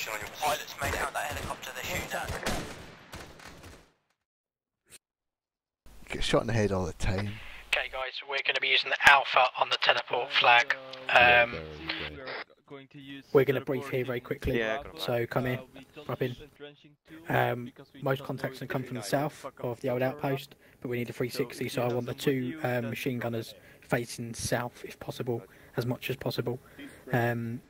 Pushing on your Pilots made out that helicopter they're shooting at. Get shot in the head all the time. Okay, guys, we're going to be using the Alpha on the teleport flag. Um, We're going to brief here very quickly. Yeah, So come here, drop in. Um, most contacts can come from the south of the old outpost, but we need a 360, so I want the two um, machine gunners facing south, if possible, as much as possible. Um,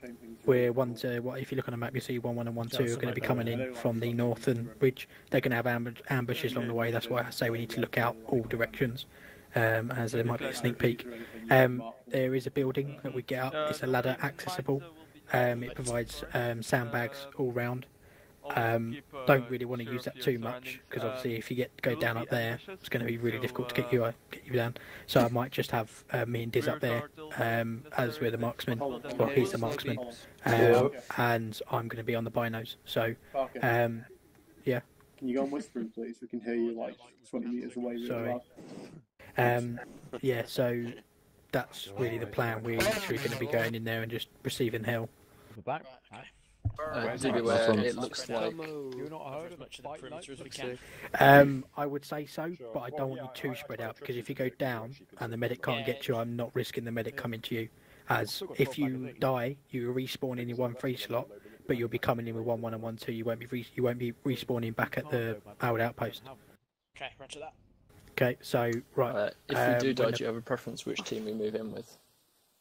we're one to what if you look on the map, you see one one and one two are going to be coming in from the northern ridge. They're going to have ambu- ambushes along the way. That's why I say we need to look out all directions, um, as there might be a sneak peek. Um, there is a building that we get up. It's a ladder accessible. Um, it provides um, sandbags all round. Um, don't really want to use that too much because obviously if you get go down up there, it's going to be really difficult to get you uh, get you down. So I might just have uh, me and Diz up there um, as we're the marksman. Well, he's the marksman, um, and I'm going to be on the binos. So Okay. um, Can you go on whispering, please? We can hear you like 20 meters away. really Sorry. Um, yeah, so that's really the plan. We're literally going to be going in there and just receiving hell. Uh, do beware, it looks like As much of the perimeter as we can. Um, I would say so, but I don't want you too spread out because if you go down and the medic can't get you, I'm not risking the medic coming to you. As if you die, you respawn in your one free slot, but you'll be coming in with one one and one two. You won't be re- you won't be respawning back at the old outpost. Okay, roger that. Okay, so right, uh, if um, we do die, when do you have a preference which team we move in with?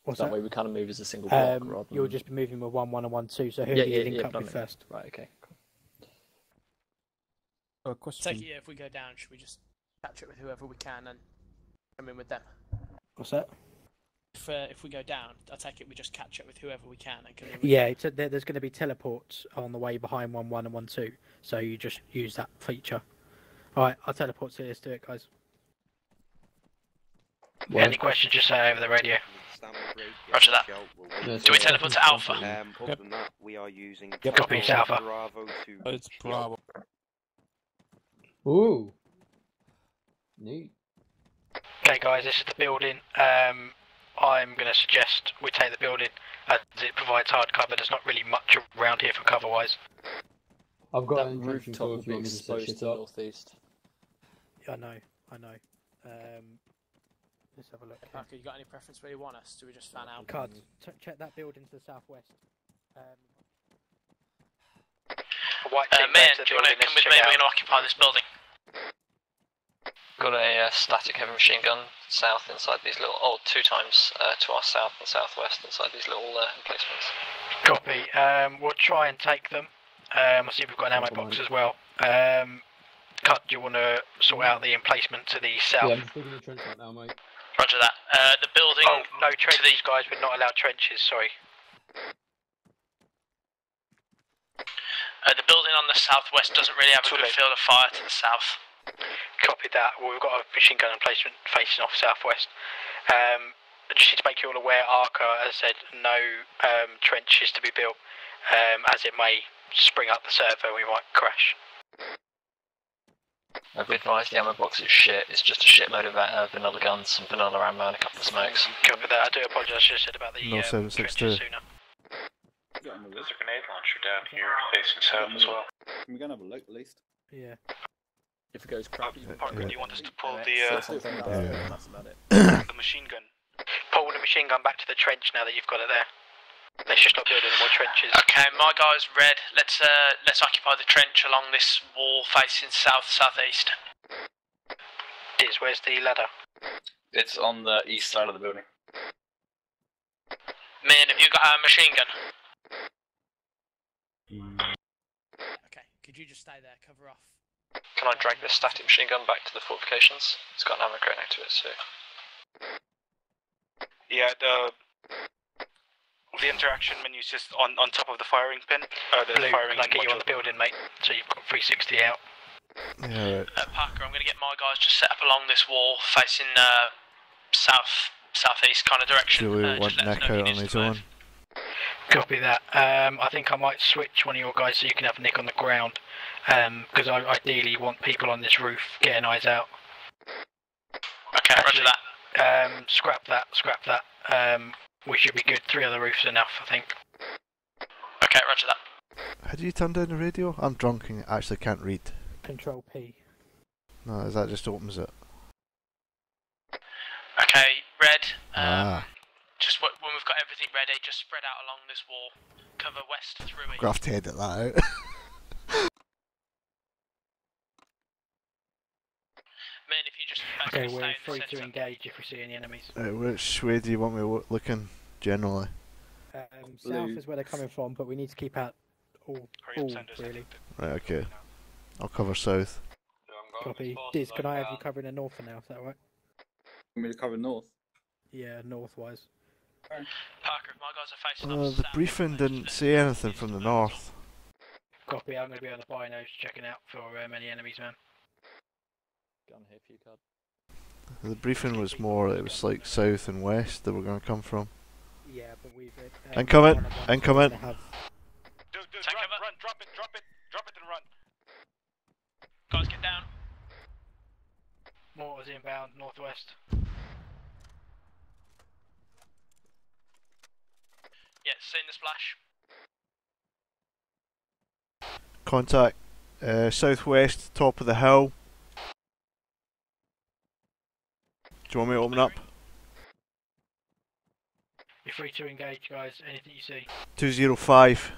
What's that, that? way we kind of move as a single block Um, rather than... you'll just be moving with one one and one two. So who Yeah, do you yeah, link yeah, up with first? Right, okay. A question. Take it, yeah, if we go down, should we just catch it with whoever we can and come in with them? What's that? If, uh, if we go down, I take it we just catch it with whoever we can and come in with Yeah, it's a, there's going to be teleports on the way behind one one and one two, so you just use that feature. All right, I'll teleport to let's do it, guys. any questions, just say over the radio. Roger that. Do we teleport to Alpha? Um, other than that, we are using Yep. Copy, Bravo Alpha. Bravo to It's Bravo. Ooh. Neat. Okay, guys, this is the building. Um, I'm going to suggest we take the building as it provides hard cover. There's not really much around here for cover-wise. I've got That an entrenching rooftop tool will if you be to set exposed to the northeast. Yeah, I know, I know. Um, let's have a look. Okay, you got any preference where you want us? Do we just fan out? Cards, t- check that building to the southwest. Um, White Uh, man, going to the do you want to come with me? We're going to occupy this building. Got a uh, static heavy machine gun south inside these little, oh, two times uh, to our south and southwest inside these little uh, emplacements. Copy. Um, we'll try and take them. Um, we'll see if we've got an ammo box as well. Um, Cut, do you want to sort out the emplacement to the south? Yeah, I'm just digging the trench right now, mate. Roger that. Uh, the building. Oh, no trenches, guys. We're not allowed trenches. Sorry. Uh, the building on the southwest doesn't really have a good field of fire to the south. Copy that. Well, we've got a machine gun emplacement facing off southwest. Um, I just need to make you all aware, Arca, as I said, no um, trenches to be built, um, as it may spring up the server and we might crash. I've been advised the ammo box is shit. It's just a shitload of uh, vanilla guns, some vanilla ammo, and a couple of smokes. Copy that. I do apologise. I should have said about the No, um, seven, six, trenches two. sooner. There's a grenade launcher down here facing south as well. Can we go and have a look at least? yeah. If it goes crap, Parker, do you want us to pull the, uh, something Yeah. that's about it. the machine gun? Pull the machine gun back to the trench now that you've got it there. Let's just not build any more trenches. Okay, my guy's red. Let's uh, let's occupy the trench along this wall facing south southeast. Diz, where's the ladder? It's on the east side of the building. Man, have you got a machine gun? Okay, could you just stay there, cover off? Can I drag this static machine gun back to the fortifications? It's got an ammo crate next to it, so. Yeah, the the interaction menu's just on, on top of the firing pin. Uh, the Blue, firing can I get you on the building, mate? So you've got 360 out. Yeah, right. Uh, Parker, I'm going to get my guys just set up along this wall facing uh, south southeast kind of direction. Do we uh, want just let us Nick know if out he on needs his own? Copy that. Um, I think I might switch one of your guys so you can have Nick on the ground. Because I ideally want people on this roof getting eyes out. Okay, Actually- roger that. Um, scrap that, scrap that. Um, we should be good. Three other roofs enough, I think. Okay, roger that. How do you turn down the radio? I'm drunk and actually can't read. Control P. No, is that just opens it? Okay, red. Um, ah, Just wh- when we've got everything ready, just spread out along this wall. Cover west through I'm it. gonna have to edit that out. Men, if you just Okay, we're free to engage if we see any enemies. right, which way do you want me looking generally? Um, south is where they're coming from, but we need to keep out all, all really. Right, okay. I'll cover south. Copy. Diz, can I have you covering the north for now? Is that right? Want me to cover north? Yeah, north-wise. Parker, my guys are facing Uh, off the south, briefing didn't say anything from the north. Copy. I'm going to be on the binos checking out for um, any enemies, man. Gun here for you, card. The briefing was more, it was like south and west that we're going to come from. Yeah, but we've. Uh, Incoming, one incoming. Have... Dude, dude, Take run, cover. run, drop it, drop it, drop it and run. Guys, get down. Mortars inbound, northwest. Yeah, seen the splash. Contact uh, southwest, top of the hill. Do you want me to open up? You're free to engage, guys. Anything you see. 205.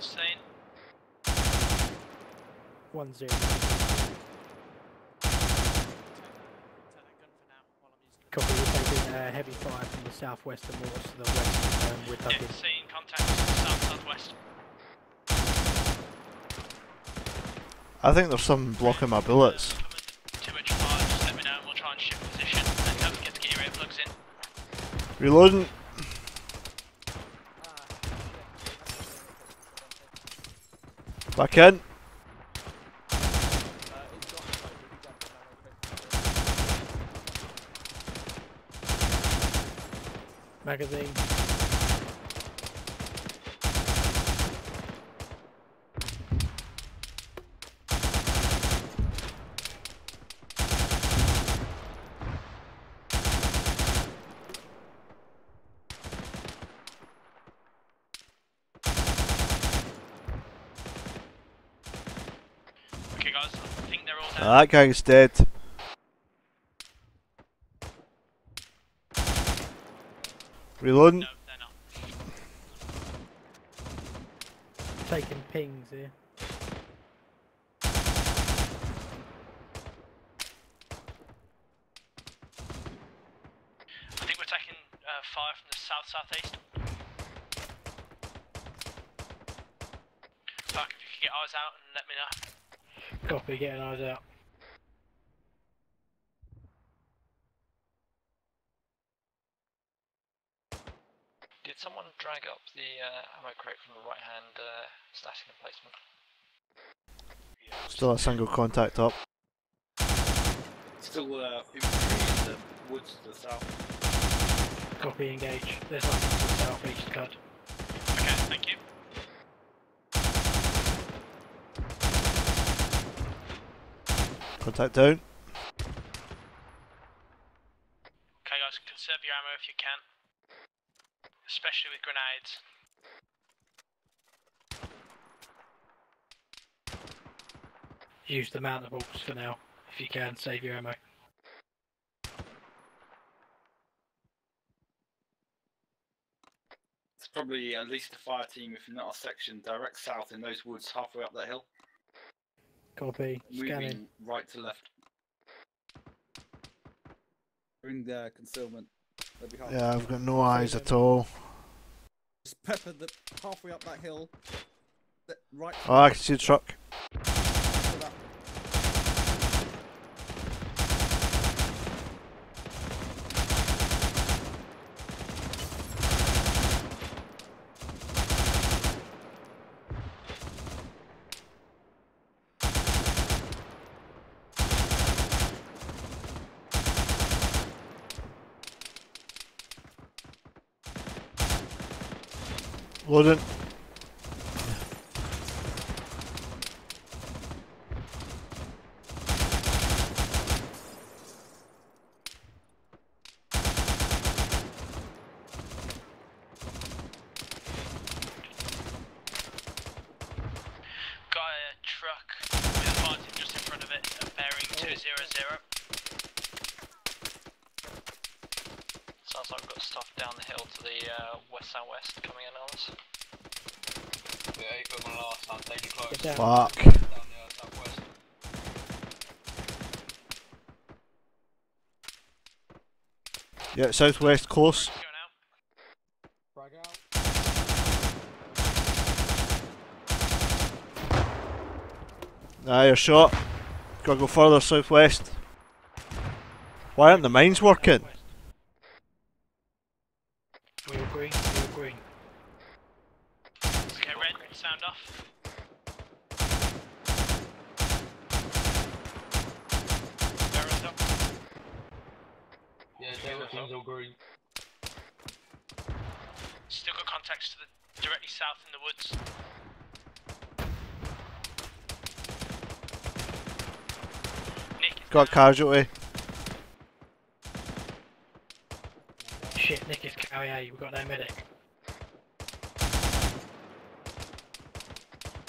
Seen. One zero. Copy. We're taking uh, heavy fire from the southwest and mortars to the west. Um, we're Yeah, seen contact south southwest. I think there's something blocking my bullets. Reloading. Back in. just let me know and we'll try and shift position. And don't forget to get your earplugs in. Reloading. Back in. Magazine. Okay, guys, I think they're all down. Ah, that guy's dead. Reloading. No. Taking pings here. I think we're taking uh, fire from the south southeast. Parker, if you could get eyes out and let me know. Copy. Getting eyes out. Did someone drag up the uh, ammo crate from the right hand uh, stashing emplacement? Still a single contact up. Still uh, infantry in the woods to the south. Copy. Engage. There's nothing to the southeast. Cut. Okay, thank you. Contact down. Okay, guys, conserve your ammo if you can. Especially with grenades. Use the mountables for now, if you can. Save your ammo. It's probably at least a fire team, if not a section, direct south in those woods, halfway up that hill, Copy. Scanning. moving right to left. Bring the concealment. They'll be half- Yeah, I've got no eyes at all. Just pepper the halfway up that hill. Right. Oh, I can see the truck. Loading. zero. Sounds like we've got stuff down the hill to the uh, west southwest coming in on us. Yeah, 8 foot one last time, danger close. Get down. Fuck. Down the uh, southwest. Yeah, southwest course. Go. Frag out. Aye, you're shot. Gotta go further southwest. Why aren't the mines working? We all green. We all green. Okay, red, sound off. Barrels up. Yeah, Delta team's all green. Still got contacts to the directly south in the woods. Nick, is Got a down. casualty. Shit, Nick is KIA. We've got no medic.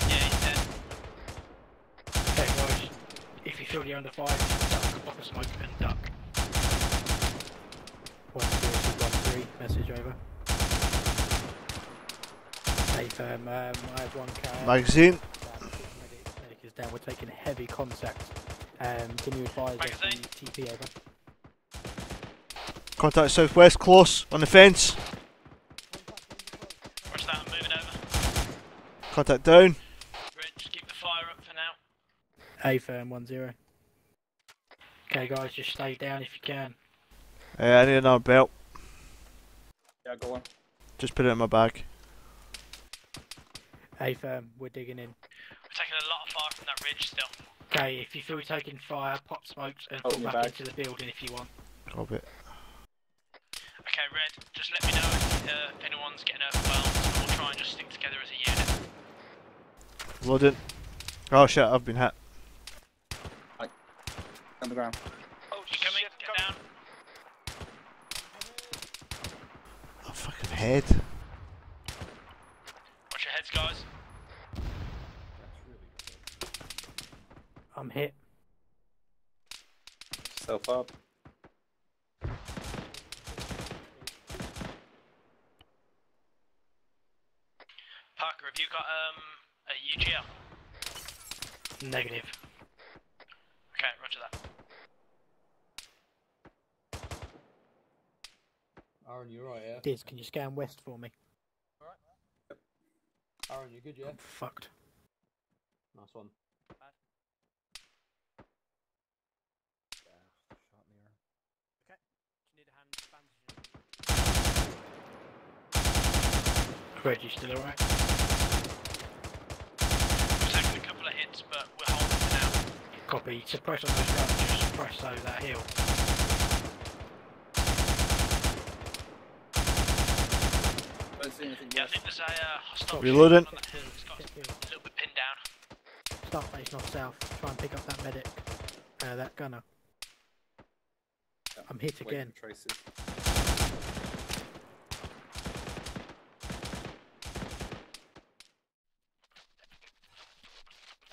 Yeah, he's dead. Okay, guys. If you feel you're under fire, duck. Pop a smoke and duck. One zero two one three. Message over. Hey, firm. Um, I have one KIA. Magazine. Medic, medic is down. We're taking heavy contact. Um, can you advise of the Magazine. TP over? Contact southwest close on the fence. Watch that, I'm moving over. Contact down. Red, just keep the fire up for now. A firm one zero. Okay, guys, just stay down if you can. Uh, I need another belt. Yeah, go. Just put it in my bag. A firm, we're digging in. We're taking a lot of fire from that ridge still. Okay, if you feel you're taking fire, pop smokes and fall back bag. into the building if you want. Copy. Okay, Red, just let me know if, uh, if anyone's getting overwhelmed, and we'll try and just stick together as a unit. Loading. Oh shit, I've been hit. On the ground. Oh, you coming? Get down. Oh, fucking head. Watch your heads, guys. I'm hit. Self up. Parker, have you got um a UGL? Negative. Okay, roger that. Aaron, you right, yeah? Diz, can you scan west for me? Aaron, you good, yeah? I'm fucked. Nice one. Reg, you still alright? We're taking a couple of hits, but we're holding for now. Copy. Suppress on those guns, suppress over that hill. See anything Yeah, I yet. think there's a uh, hostile Reloading. on that hill. It's got a little bit pinned down. Start face north south. Try and pick up that medic. Uh, that gunner. I'm hit again. for Traces.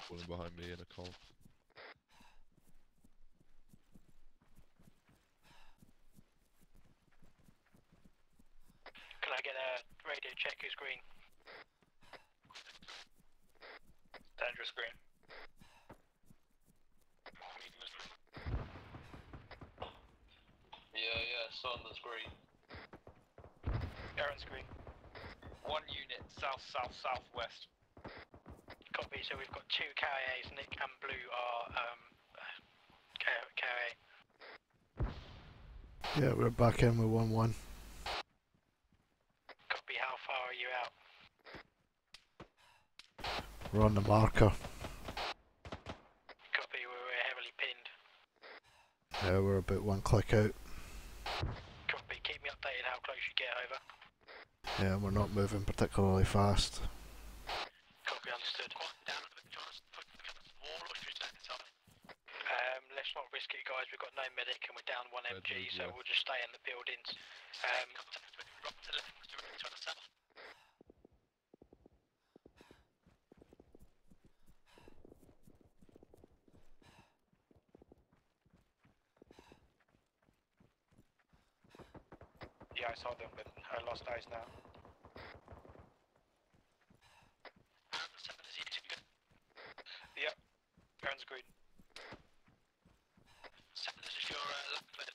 One behind me in a call. Can I get a radio check who's green? Dangerous green. Yeah, yeah, Saunders green. Aaron's green. One unit, south, south, southwest. Copy. So we've got two KIAs. Nick and Blue are um, K- KIA. Back in with 1 1. Copy. How far are you out? We're on the marker. Copy. We're we're heavily pinned. Yeah, we're about one click out. Copy. Keep me updated how close you get over. Yeah, we're not moving particularly fast. Copy. Understood. Um, let's not risk it, guys. We've got no medic and we're down one Red MG, move so left. we'll just stay in the buildings. Um, Yeah, I saw them, but I lost eyes now. Yeah, Aaron's green. This is your uh, left foot.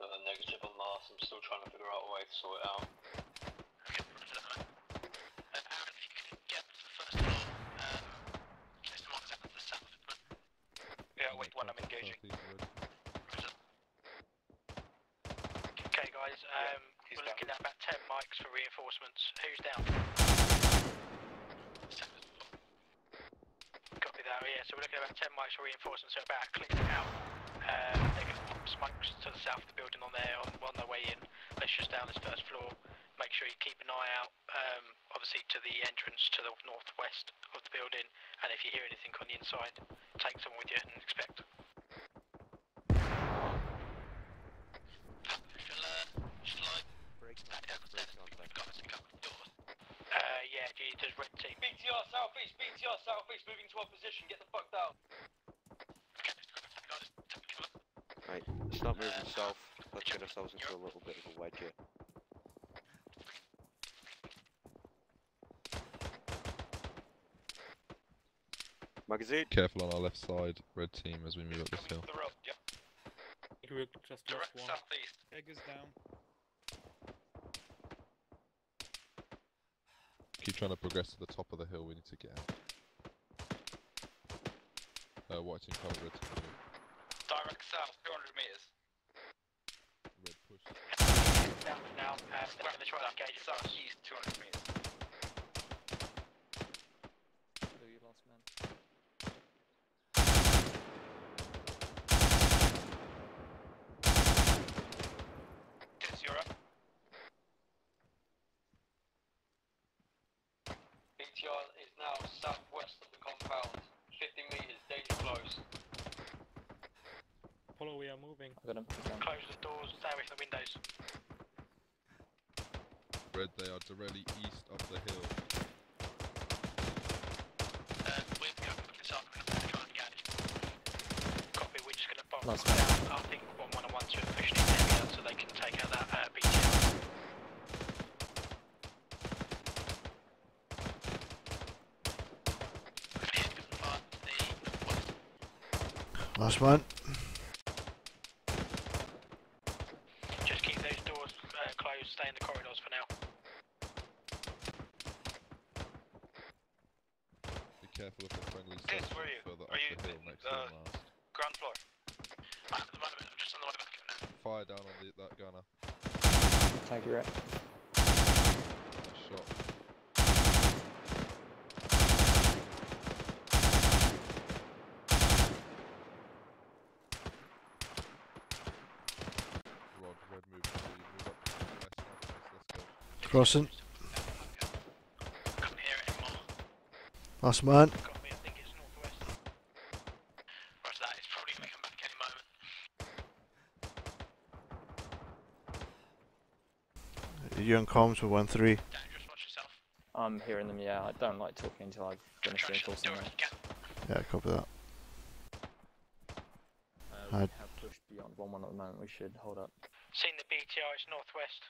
Uh, negative on Mars. I'm still trying to figure out a way to sort it out. Yeah, wait, one, I'm engaging. Okay, guys, um, we're looking at about 10 mics for reinforcements. Who's down? Copy that, yeah, so we're looking at about 10 mics for reinforcements, so about cleared out. Um, they're going to pop smokes to the south of the building on there on, on their way in. Let's just down this first floor. Make sure you keep an eye out, um, obviously to the entrance to the northwest of the building, and if you hear anything on the inside, take someone with you and expect. Uh, yeah, you just red team. BTR southeast, BTR southeast, moving to our position, get the fuck down. Right, stop moving south. Let's get ourselves into a little bit of a wedge here. Magazine. Careful on our left side, red team, as we move up this hill. Direct southeast. Egg is down. Trying to progress to the top of the hill, we need to get out. Uh, white team cover, red team. Direct south, 200 meters. Red push. Down now, uh, the right engage. South east, 200 meters. you lost man. Yes, you're up. BTR is now southwest of the compound. 50 meters, danger close. Apollo, we are moving. I got him. Close the doors, stay away from the windows. Red, they are directly east of the hill. Uh, we're going to this and try and. Copy, we're just going to bomb Nice them down. I think one one on one to push the area so they can take out that uh, BTR. Last one. Just keep those doors uh, closed, stay in the corridors for now. Be careful of the friendly Yes, soldiers where are you? further Are up you the hill next to uh, the mast. ground floor? At the moment, I'm just on the way back now. Fire down on the, that gunner. Thank you, Rep. Shot. Rod, red move. so you move up to the west, northwest, let's go. Crossing. Couldn't hear it anymore. Last man. Copy, I think it's northwest. Roger that, it's probably going to come back any moment. You on comms with 1 3. Dangerous, watch. I'm hearing them, yeah. I don't like talking until I've finished reinforcing them. Yeah, copy that. Uh, we I'd- have pushed beyond 1 1 at the moment. We should hold up. Seen the BTR, it's northwest.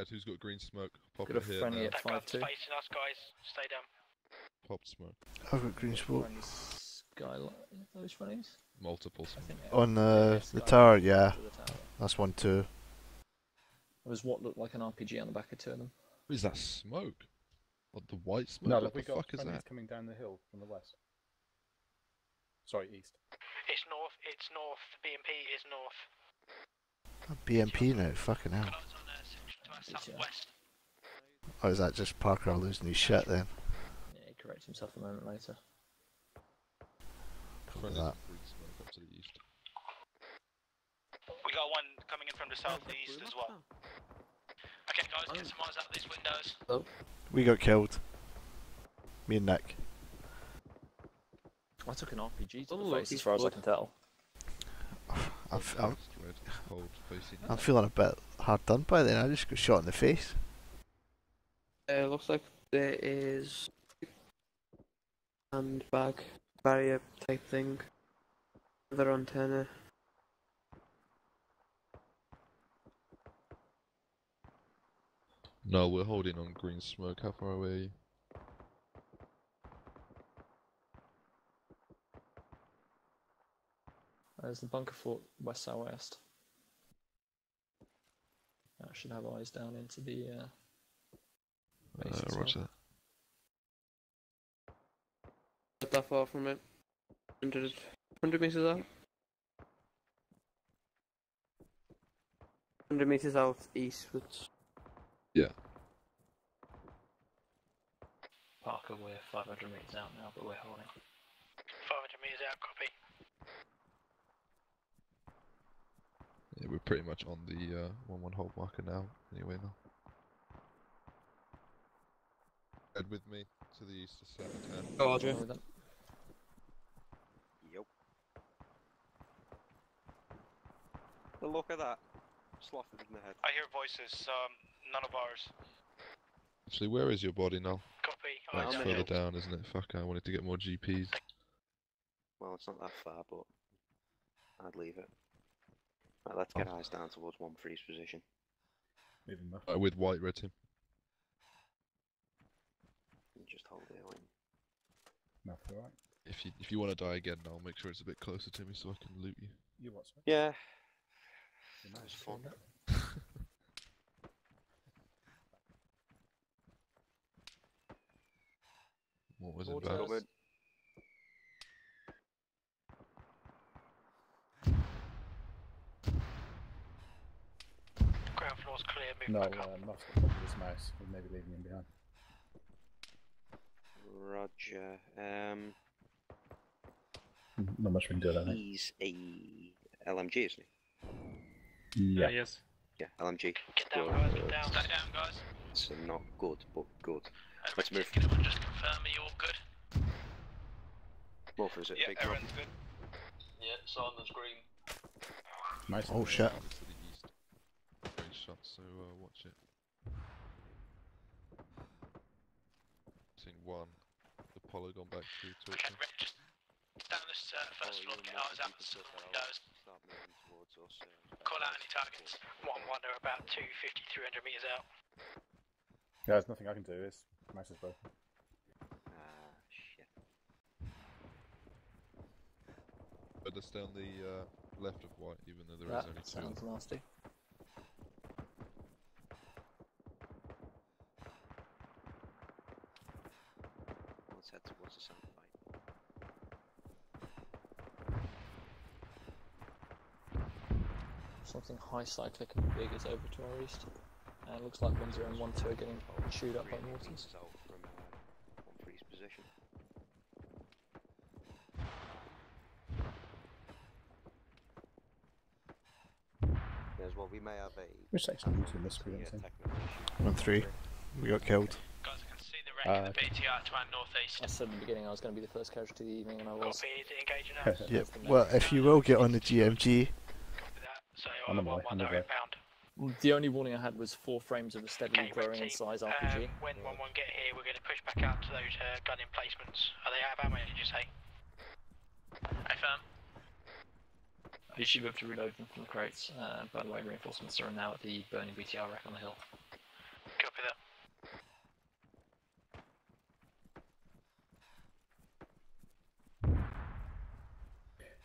Red, who's got green smoke? Pop Got it a here friendly now. at 5-2. facing us, guys. Stay down. Pop smoke. I've got green smoke. Friendly Skyline, those friendlies? Multiple I smoke. think On uh, the, the tower, yeah. the tower. That's 1 2. There was what looked like an RPG on the back of two of them. What is that smoke? What, the white smoke? No, what the we got fuck is friendlies that? coming down the hill from the west. Sorry, east. It's north, it's north. The BMP is north. BMP now, fucking hell. Southwest. Or is that just Parker losing his shit then? Yeah, he corrects himself a moment later. Copy that. got green smoke up to the east. We got one coming in from the southeast as well. Okay, guys, get some eyes out these windows. Oh. We got killed. Me and Nick. I took an RPG to Oh, the face as far as I can tell. I'm, f- I'm, Red, cold, facing. I'm feeling a bit hard done by then. I just got shot in the face. Uh, looks like there is handbag barrier type thing. Another antenna. No, we're holding on green smoke. How far away are you? There's the bunker fort west southwest. I should have eyes down into the. Uh, base Uh, as roger well. Not that far from it. 100, 100 meters out. 100 meters out eastwards. Yeah. Parker, we're 500 metres out now, but we're holding. 500 metres out, copy. Yeah, we're pretty much on the uh, one one hold marker now. Anyway, now. Head with me to the east to seven ten. Roger. Yep. The look at that. Slotted in the head. I hear voices, um, none of ours. Actually, where is your body now? Copy. That's on the further hill. down, isn't it? Fuck, I wanted to get more GPs. Well, it's not that far, but I'd leave it. Right, let's get eyes down towards one freeze position. Moving left. Uh, with white red team. And just hold it in. Left to right. If you if you want to die again, I'll make sure it's a bit closer to me so I can loot you. You what, sir? Yeah. You That was fun. What was it Orders. about? Coming. Ground floor's clear, move No, back up. uh, Moss got hold of his mouse. We're maybe leaving him behind. Roger. Um, Mm, Not much we can do, I don't he's a LMG, isn't he? Yeah. yes. Yeah, LMG. Get down, guys, get down. Stay down, guys. So not good, but good. Uh, Let's move. Can everyone just confirm, are you all good? Wolfer, is it a Yeah, big drop? everyone's good. Yeah, Simon's green. Nice. Oh shit. To the east. Range shot, so uh, watch it. Seen one. The polygon back through to Okay, Rick, just down this uh, first floor, get eyes out the windows. Start moving towards us. Uh, Call out any targets. One one, they're about 250, 300 metres out. Yeah, there's nothing I can do. it's mouse is broken. Ah, shit. But just down the uh, left of white, even though there is That only two. That sounds nasty. Let's head towards the centre fight. Something high cyclic and big is over to our east. And it looks like 1 0 and 1 2 are getting chewed up by mortars. Out from uh, one position. There's well, we may have a Which section are you two in this screen? yeah, thing? One three. We got killed. Guys, I the wreck in the okay. BTR to our northeast. I said in the beginning I was going to be the first casualty of the evening, and I was. Copy, is it engaging us? Yep. Well, if you will get on the GMG, So, On uh, the way, one one, on the they're way. The only warning I had was four frames of a steadily Okay, growing in team, size RPG. Um, when one one get here, we're going to push back out to those uh, gun emplacements. Are they out of ammo, did you say? Hey, firm. You should be able to reload them from the crates. Uh, by the way, reinforcements are now at the burning BTR wreck on the hill. Copy that.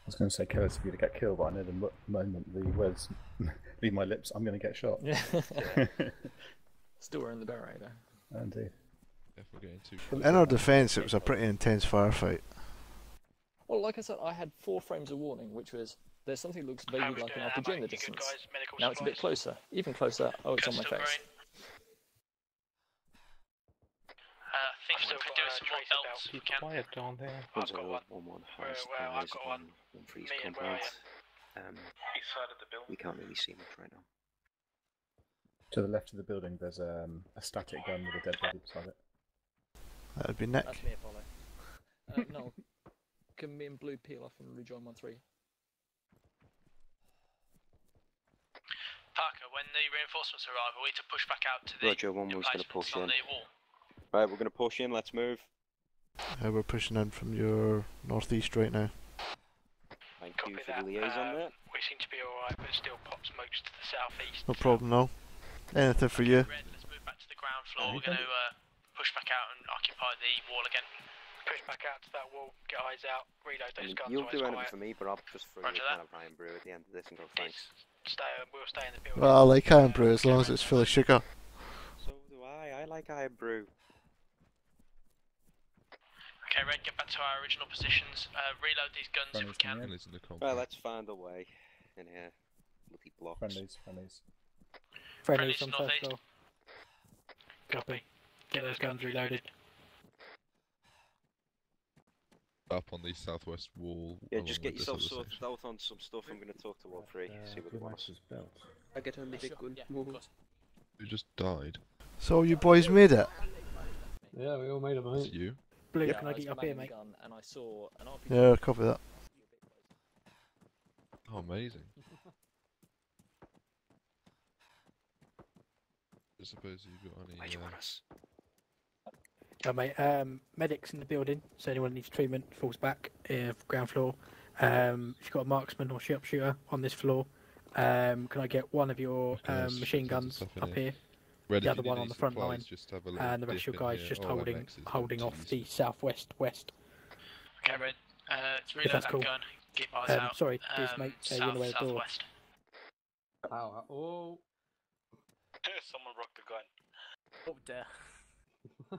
I was going to say careless of you to get killed, but I know the moment the words leave my lips, I'm going to get shot. Yeah. Still wearing the beret though. Indeed. if we're getting too in our defence, it was a pretty intense firefight. Well, like I said, I had four frames of warning, which was there's something that looks vaguely like an doing RPG in the distance. guys? Medical Now it's a bit closer, even closer. Oh, it's on my face. green. I we Still could do uh, some more belts if we can. Quiet down there. One's got a one. one one Where- house, where? there I've is got one, one. one freeze Me and where are compound. Um, East side of the building. we can't really see much right now. To the left of the building, there's um, a static gun with a dead body beside it. That would be Nick. That's me, Apollo. Uh, no, can me and Blue peel off and rejoin one three? Parker, when the reinforcements arrive, are we to push back out to the Roger, one was going to emplacements push on in. The? Right, we're going to push in. Let's move. Uh, we're pushing in from your northeast right now. Thank Copy you for that. the liaison there. We seem to be alright, but still pop smokes to the southeast. No problem, no. Anything for you? Let's move back to the ground floor. We're going to uh, push back out and occupy the wall again. Push back out to that wall, get eyes out, reload I those mean, guns you'll do anything quiet. for me, but I'll just throw you a can of Irn-Bru at the end of this and go thanks. Stay, we'll stay in the building. Well, I like Irn-Bru as long as it's full of sugar. So do I. I like Irn-Bru. Okay, Red, get back to our original positions. Uh, reload these guns if we can. Friendlies in the compound. Well, let's find a way in here. Bloody blocks. Friendlies, friendlies. Friendlies Friendlies on first northeast. floor. Copy. Get those guns reloaded. Up on the southwest wall. Yeah, just get yourself other sorted out on some stuff. I'm going to talk to Ward 3, see what they want us. I get on the big one. Whoa. Who just died? So you boys made it? Yeah, we all made it, It's you? Blue, Yeah, can I I get you up here, mate? gun and I saw an RPG. Yeah, copy that. Oh, amazing. I suppose you've got any. Where do you uh, want us? Oh, mate. Um, medics in the building, so anyone who needs treatment falls back, uh, ground floor. Um, if you've got a marksman or sharpshooter on this floor, um, can I get one of your um, machine guns stuff in up here. Here, Red, the other one on the front line, just have a and the rest of your guys just Oh, holding holding off the southwest west. Okay, Red, uh, let's reload that's that cool. gun. Keep eyes Um, out. sorry, please, um, mate, uh, you're in south, the way of the door. southwest. Ow, ow, oh. Someone rocked the gun. Oh dear.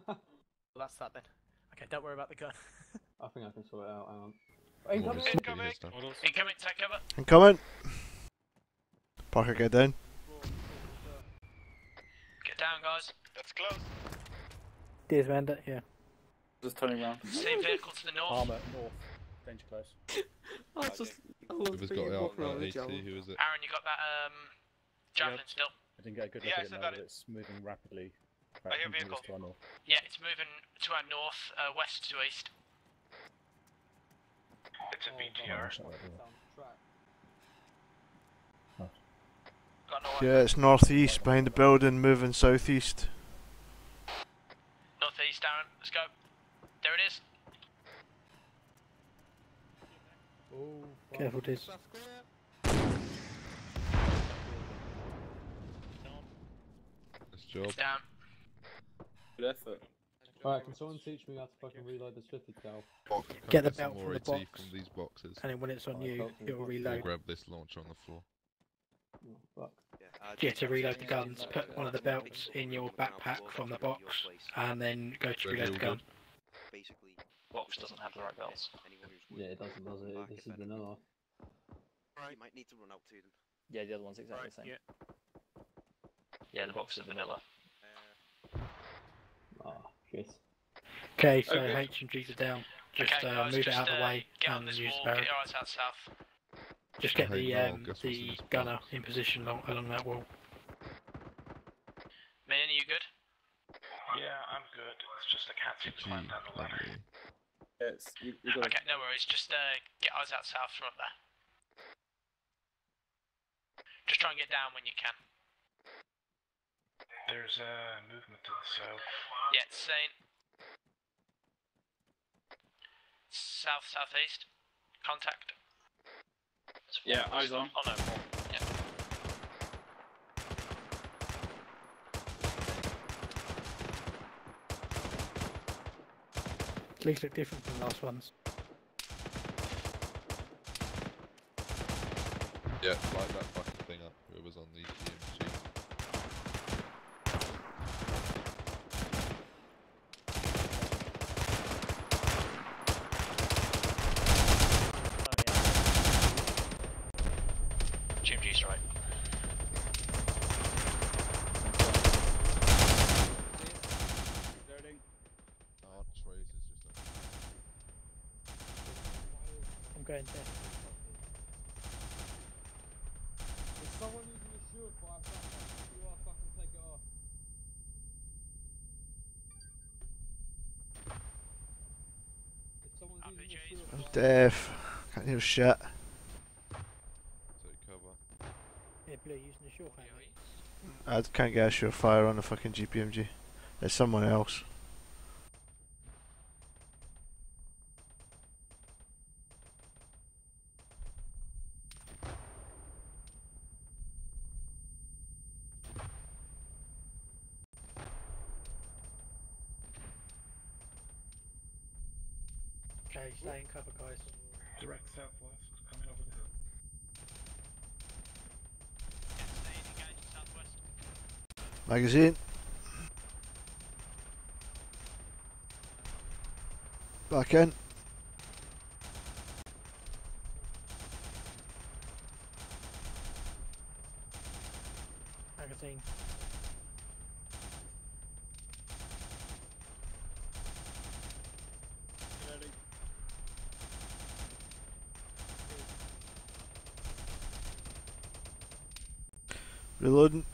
well, that's that then. Okay, don't worry about the gun. I think I can sort it out. Hang on. What Incoming! is somebody here stuff? Incoming, take cover. Incoming! Parker, get down. Get down, guys. That's close. Dears, Amanda, yeah. Just turning around. Same vehicle to the north. Armour, north. Danger close. I just. I love Whoever's being got it out walking around with a AT, who is it? Aaron, you got that um, javelin still? I didn't get a good look Yeah, I at it now, but it- it's moving rapidly. I hear from vehicle. to our north. Yeah, it's moving to our north, uh, west to east. It's a Oh, BTR. shut that door. Got no one. Yeah, it's northeast behind the building, moving southeast. Northeast, Aaron. Let's go. There it is. Oh, Careful, Diz. This job. Down. Good effort. Alright, can someone teach me how to fucking reload this 50 cal? Come Get the some belt more from the box. from these boxes. And then when it's on Alright, you, belt from the it'll box. Or reload. grab this launcher on the floor. Oh, fuck. Yeah, uh, Yeah, just to reload the guns, put one of the belts in your backpack from the drop it at your box, and then go to reload the gun. Basically, Box doesn't have the right belts. Yeah, it doesn't, does it? This is anything. vanilla. You might need to run out to them. Yeah, the other one's exactly the same. yeah. Yeah, the box is vanilla. Ah, shit. Okay, so Okay. H and G's are down. Just okay, uh, guys, move it out of the uh, way and use wall. the Get your eyes out south. Just get the um, guess what's in the this box? gunner in position along, along that wall. Man, are you good? Yeah, I'm good. It's just I can't seem to Gee, down the ladder. Yes, you, you got Okay, no worries. Just uh, get eyes out south from up there. Just try and get down when you can. There's uh, movement to the south. Yeah, it's saying south southeast. Contact. Yeah, eyes on. Oh no, more. Yeah. These look different from the last ones. Yeah, light that fucking thing up. Whoever's on the DMG. GMG's right. Loading. Ah, Trace is just a... I'm going there. If someone using a shield fire flashlight, you are fucking take it off. If someone's using a I'm fire- deaf. Can't hear shit. Take cover. Blue using the. I can't get a surefire on the fucking GPMG. It's someone else. Okay, stay in cover, guys. Direct southwest, coming over the hill. Magazine. Back in. Magazine. Reloading.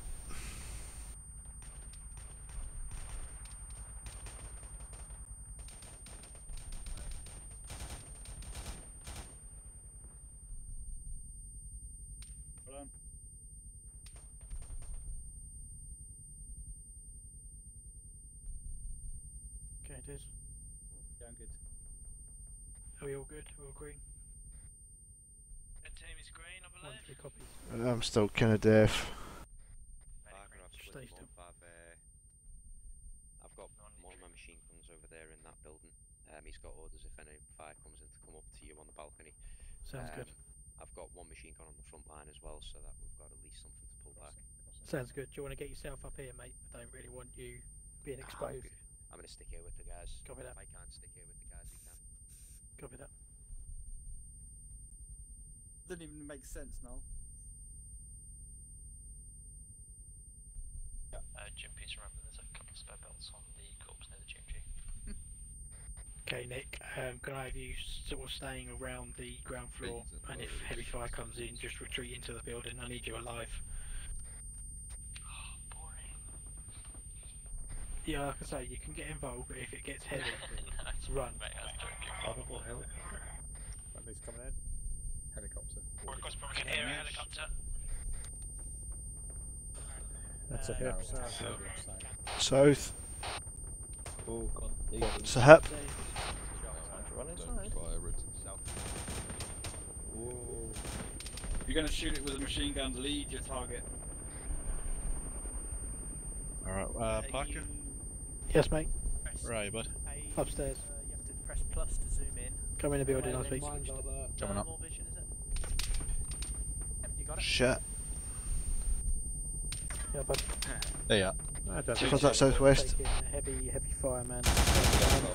Hold on. Okay, it is. Yeah, I'm good. Are we all good? We're all green? Red team is green, I One, believe. three copies. I'm still kind of deaf. Parker, I've split Stay them still. up. I've, uh, I've got one of my machine guns over there in that building. Um, he's got orders if any fire comes in to come up to you on the balcony. Sounds good. Um, I've got one machine gun on the front line as well, so that we've got at least something to pull back. Sounds good. Do you want to get yourself up here, mate? I don't really want you being Nah, I'm exposed. I'm gonna stick here with the guys. Copy that. If I can't stick here with the guys, we can. Copy that. Doesn't even make sense now. Uh, Jim Peter, remember there's a couple of spare belts on the corpse near the GMG. Okay, Nick. Um, can I have you sort of staying around the ground floor, and if heavy fire comes in, just retreat into the building. I need you alive. Boring. Yeah, like I say, you can get involved, but if it gets heavy, run. Audible helicopter. Somebody's coming in. Helicopter. We can hear a helicopter. That's a Uh, hip. south. South. Oh god. It's a hip. Run Don't inside. fire it. If you're gonna shoot it with a machine gun, lead your target. Alright, uh, Parker? Yes, mate. Where are you, bud? Upstairs. You have to press plus to zoom in. Come in the building, I'll speak. Mine's are there. Coming up. Vision. Yep, you got it. Shit. Yeah, bud. There you are. That's Just contact southwest. Taking heavy, heavy fire, man. Southwest.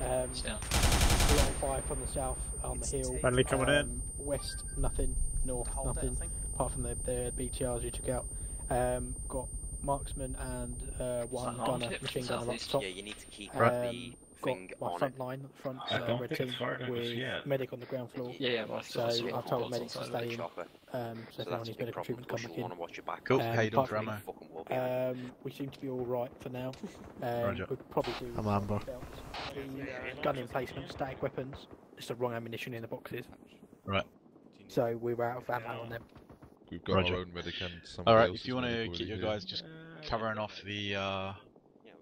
Um, um, a lot of fire from the south on the hill. Friendly coming in. Um, West, nothing. North, Hold nothing. think. Apart from the, the BTRs you took out. Um, got marksman and uh, one not gunner, on? machine gunner up Southeast? top. Yeah, you need to keep Um, the got thing my on front it. line front, uh, red team it's fired at us with yet. medic on the ground floor. Yeah, yeah, but I So I've told medics to stay in. Um, so So if that's anyone a needs big medical problem treatment, come back in. want to watch your back. Cool. Um, How you doing apart for from- ammo? Fucking will be on. Um, we seem to be all right for now. Um, We'll probably do. I'm Amber. belts. The gun emplacement, static weapons. It's the wrong ammunition in the boxes. Right. So we were out of ammo on them. We've got Roger. our own medic and somebody Alright, if you want to medic get your guys just covering off the uh,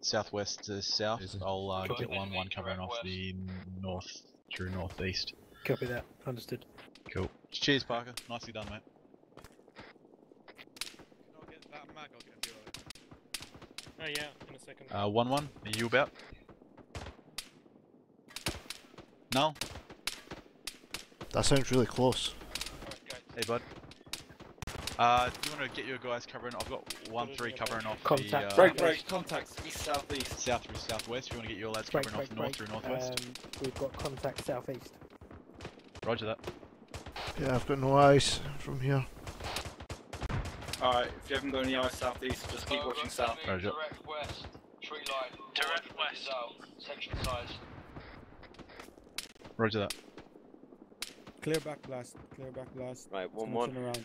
southwest to south, I'll uh, get one, one covering off the north through northeast. Copy that. Understood. Cool. Cheers, Parker. Nicely done, mate. Oh yeah, in a second. Uh, one one. Are you about? No. That sounds really close. Hey, bud. Uh, do you want to get your guys covering? I've got one three covering off Contact. the uh, Break, break, contacts, east, south, east. south through southwest. If you want to get your lads Break, covering off break, north break. through northwest. Um, we've got contact southeast. Roger that. Yeah, I've got no eyes from here. Alright, if you haven't got any eyes southeast, just keep watching south. Roger. Direct west, tree line. Direct west. section size. Roger that. Clear back blast. Clear back blast. Right, one gonna one. turn around.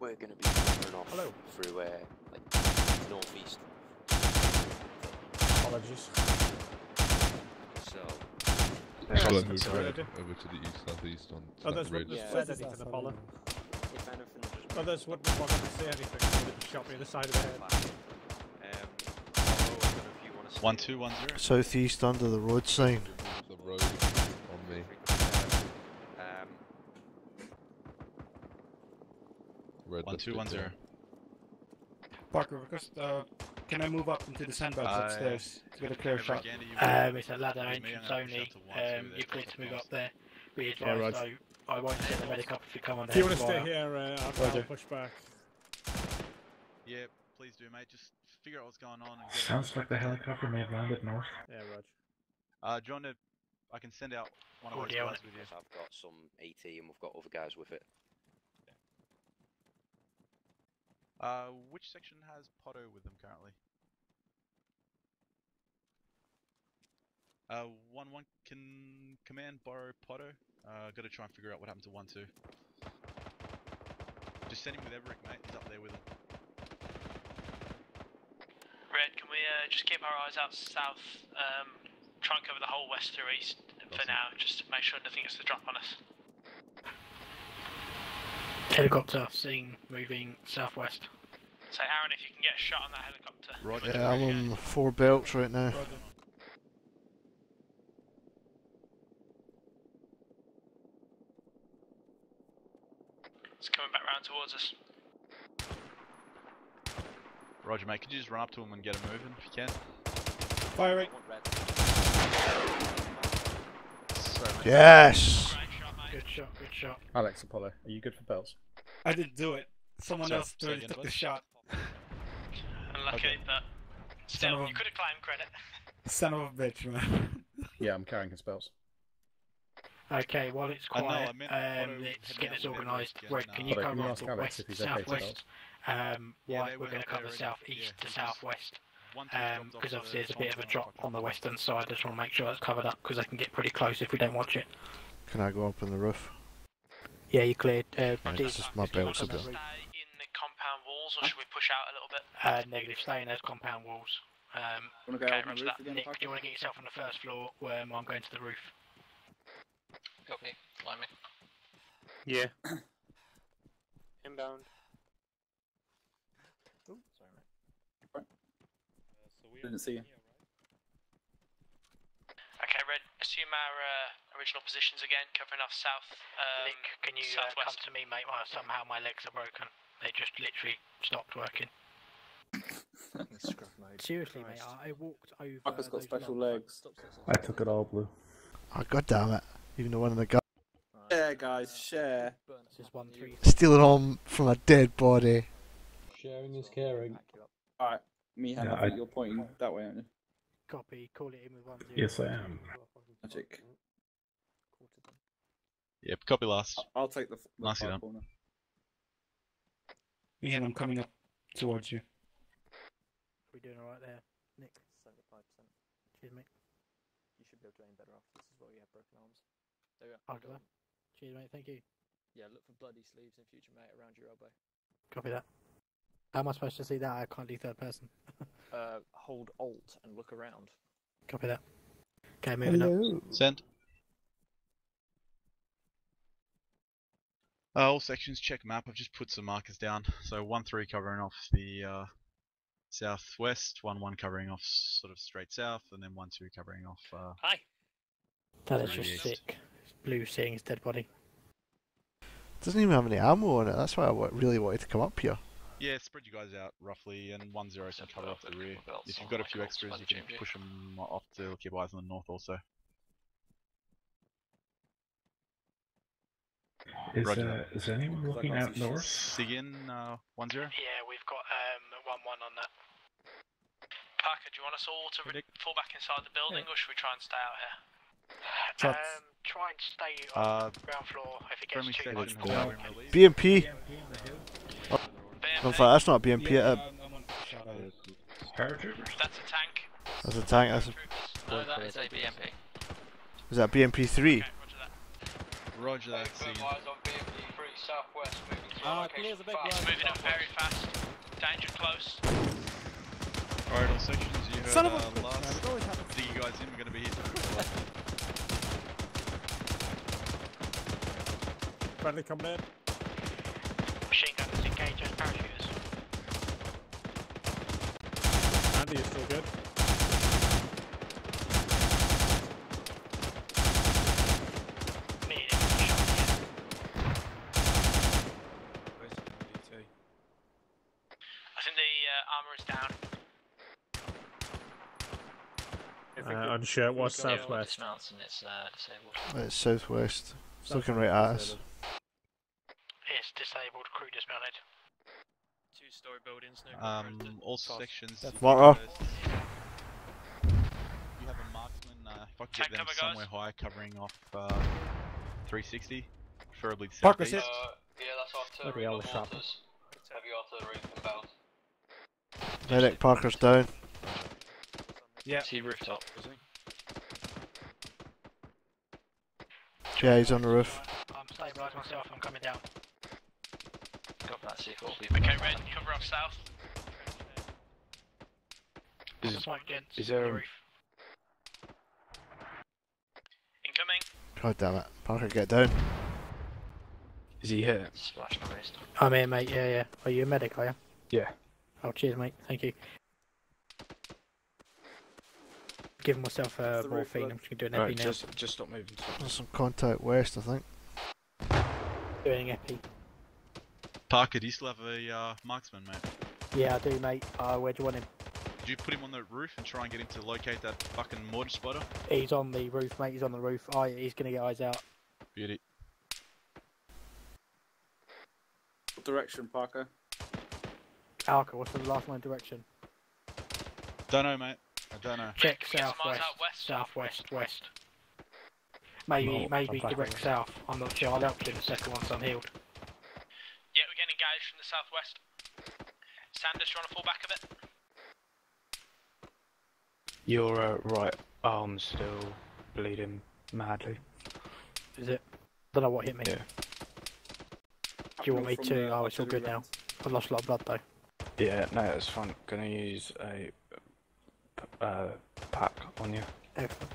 We're gonna be covering off Hello. through uh, like northeast. Apologies. So Shall I That's move alright. red over to the east southeast on Oh, that that's ridge? the Yeah. said That's anything to what Apollo. if anything, just Oh, that's what the fuck didn't say anything. They just shot me in the side of the head. Um, although I don't know if you want to One two one zero. Southeast under the road sign. The road on me. Um, Red One left two it one there. zero. Parker, request uh, can I move up into the sandbags Uh, upstairs to get a clear shot? Um, it's a ladder entrance only. Um, you're clear to move up there. We Yeah, advise Rog. though, I won't send the medic up if you come on If you want to stay here, uh, I'll, I'll push back. Yeah, please do, mate. Just figure out what's going on. And get Sounds like the helicopter may have landed north. Yeah, Rog. Uh, do you want to? I can send out one of those guys with you. I've got some AT and we've got other guys with it. Uh, which section has Potto with them currently? Uh, one one can command borrow Potto. Uh, got to try and figure out what happened to one two. Just send him with Everick, mate. He's up there with him. Red, can we uh, just keep our eyes out south? Um, try and cover the whole west through east for now, just to make sure nothing gets to drop on us. Helicopter seen moving southwest. So Aaron, if you can get a shot on that helicopter. Roger. Yeah, I'm on four belts right now. It's coming back round towards us. Roger, mate. Could you just run up to him and get him moving if you can? Firing. Sorry, mate. Yes. Good shot, good shot. Alex Apollo, are you good for belts? I didn't do it. Someone Sorry, else say already took the shot. Unlucky, but still, you could have claimed credit. Son of a bitch, man. Yeah, I'm carrying his belts. Okay, while it's I know, quiet, I meant um, let's get this organised. again, Red, can you Otto, cover can you off the west, if he's okay? Um, Yeah, White, they we're were going to cover there south east Yeah, to southwest. One two jobs off Because the obviously there's a bit of a drop on the western side. I just want to make sure that's covered up because they can get pretty close if we don't watch it. Can I go up on the roof? Yeah, you cleared. Uh, Right, Dig- it's just my belts a bit. Stay in the compound walls, or should we push out a little bit? Uh, negative, stay in those compound walls. Um, Wanna go okay, up on the roof that. again, Nick, do you want to get yourself on the first floor? Um, I'm going to the roof. Copy. Line me. Yeah. Inbound. Sorry, mate. Didn't see you. Okay, Red, assume our uh, original positions again, covering off south. Um, Nick, can you uh, come to me, mate? Well, somehow my legs are broken. They just literally stopped working. Seriously, mate, I I walked over. Parker's got special lumps. legs. I took it all blue. Oh god damn it! Even the one in the gun Share, guys, share. This is one three. stealing on from a dead body. Sharing is caring. Alright, me, Hannah, Yeah, I I- you're pointing that way, aren't you? Copy. Call it in with one zero. Yes, I am. Magic. Yep, copy last. I'll take the, f- the Nicely far done. corner. Ian, I'm coming up towards you. We doing all right there, Nick? Seventy-five percent. Cheers, mate. You should be able to aim better after this as well. You have broken arms. There we go. I'll do that. Cheers, mate. Thank you. Yeah, look for bloody sleeves in future, mate, around your elbow. Copy that. How am I supposed to see that? I can't do third person. Uh, hold Alt and look around. Copy that. Okay, moving up. Send. Uh, all sections check map. I've just put some markers down. So one three covering off the uh, southwest, one one covering off sort of straight south, and then one two covering off. Uh, Hi. That is just East. sick. Blue seeing his dead body. Doesn't even have any ammo on it. That's why I really wanted to come up here. Yeah, spread you guys out roughly, and one zero can cover off the rear. If you've got a few extras, you can push them off to keep eyes on the north also. Is, uh, is anyone looking out north? Sigin, uh, one zero. Yeah, we've got um one one on that. Parker, do you want us all to re- fall back inside the building, or should we try and stay out here? Shots. Um, try and stay Uh, on the ground floor. If it gets friendly too section much, has pull now out. been. BMP. In fact, that's not a BMP. Yeah, uh, I'm, I'm on shot at it. Paratroopers? That's a tank. that's a tank. That's a, No, that is a BMP. is that BMP three? Roger that, Confirm Sigin. eyes on BMP 3 southwest, moving to Ah, our clear the location fast. Moving up very fast. Danger close. Alright, all sections, you heard Son of a uh, last. it always happens. See you guys in, we're going to be here. Friendly coming in. Is still good. I think the uh, armor is down. Uh, unsure. What's southwest? It's, uh, it's southwest. It's looking right at us. It's disabled. Crew dismounted. Two story buildings, no Um, all sections. if you Marker. You have a marksman. Uh, if I could Take get them cover, guys. somewhere high, covering off uh, 360, preferably the Parker, southeast. Uh, yeah, that's artillery. Bloody hell, not the sharp. mortars. Heavy artillery inbound. Medic Parker's down. Yeah. See rooftop. Yeah, he's on the roof. I'm stabilising myself, I'm coming down. Got that C4. Okay, red, cover off south. Is, Smoke gents. is there the a- roof. Incoming. God damn it. Parker, get down. Is he here? Splash noise. I'm here, mate. Yeah, yeah. Are you a medic, are you? Yeah. Oh, cheers, mate. Thank you. Giving myself uh, a morphine. I'm just gonna do an Right, epi now. just just stop moving. There's some contact west, I think. Doing epi. Parker, do you still have a uh, marksman, mate? Yeah, I do, mate. Uh, where do you want him? Did you put him on the roof and try and get him to locate that fucking mortar spotter? He's on the roof, mate. He's on the roof. Oh, he's gonna get eyes out. Beauty. What direction, Parker? Alka, what's the last line direction? Don't know, mate. I don't know. Check Can we get some eyes southwest, west? southwest, west. Maybe, No, maybe direct south. I'm not sure. I'll help you in a second once I'm healed. Yeah, we're getting engaged from the southwest. Sanders, do you want to fall back a bit? Your uh, right arm's still bleeding madly. Is it? Don't know what hit me. Yeah. Do you want me to? Oh, it's all good now. I've lost a lot of blood though. Yeah, no, it's fine. Gonna use a uh, pack on you. Excellent.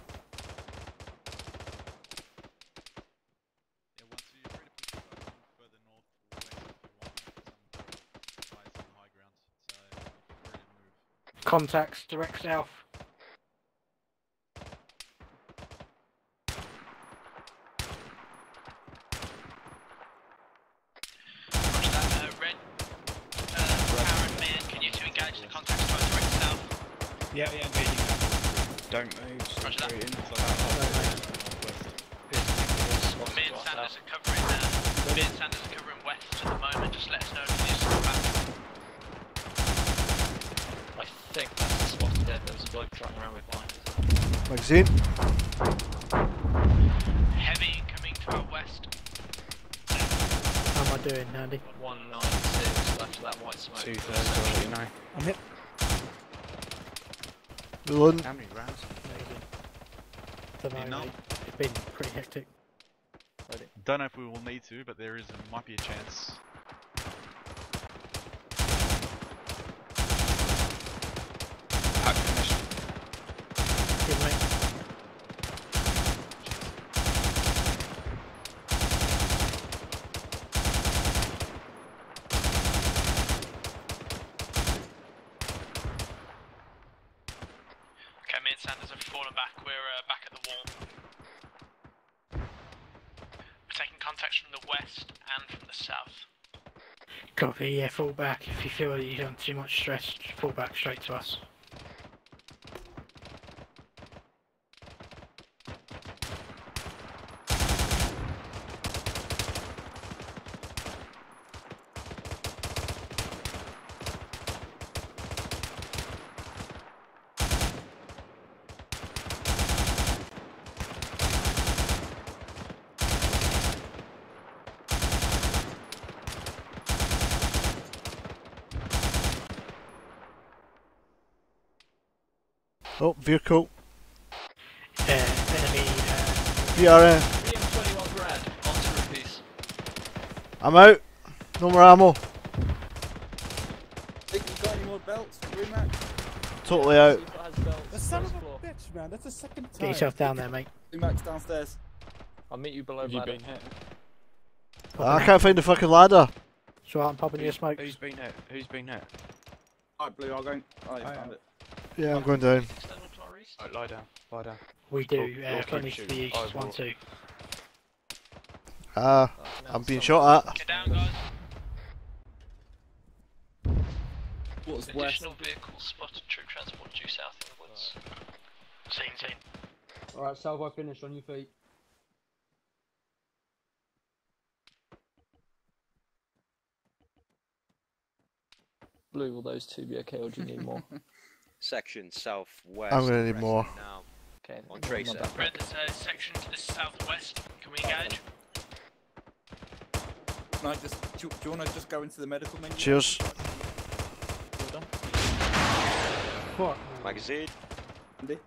Yeah, once you're free to push yourself further north or west if you want. Some guys on high ground, so feel free to move. Contacts direct south. Roger that. Uh, red, uh, Karen, man, can you two engage the contacts to our direct south? Yeah, yeah, engaging. Don't move. Roger that. straight in. Me and Sanders are covering, uh, me and Sanders are covering west at the moment. Just let us know if you need to come back. I think that's the spot there. There was a bloke flying around with blinders. Magazine. Heavy coming to our west. How am I doing, Andy? 196 left of that white smoke. Two thirds, I'll let you know. I'm hit. Reloading. How many rounds? Don't You know, know? It's been pretty hectic. Don't know if we will need to, but there is a, might be a chance. Pack finished. Good, mate. Okay, me and Sanders have fallen back. We're uh, back at the wall. We're taking contacts from the west and from the south. Copy. Yeah, fall back. If you feel that you're under too much stress, just fall back straight to us. Vehicle. Uh, enemy. Uh, BRN. BM21 grad, onto rupees. I'm out. No more ammo. Think you got any more belts? Remax? Totally out. The son of a bitch, man. That's the second time. get yourself down there, mate. Remax downstairs. I'll meet you below Have you ladder. been hit? I can't find the fucking ladder. So I'm popping you a smoke. Who's been hit? Who's been hit? Alright, Blue, I'll go. Oh, you found it. Yeah, I'm going down. Right, lie down. Lie down. We do. You'll- Uh, you'll to the east. I One, will. two. Ah, I'm being shot at. Get down, guys. What's west? Additional vehicles spotted troop transport due south in the woods. Scene, scene. Alright, Salvo finished on your feet. Blue, will those two be okay, or do you need more? Section southwest. I'm gonna need more. Now. Okay. On tracer. Red, there's a section to the southwest. Can we engage? Can I just, do, do you want to just go into the medical menu? Cheers. Fuck. Magazine. Andy?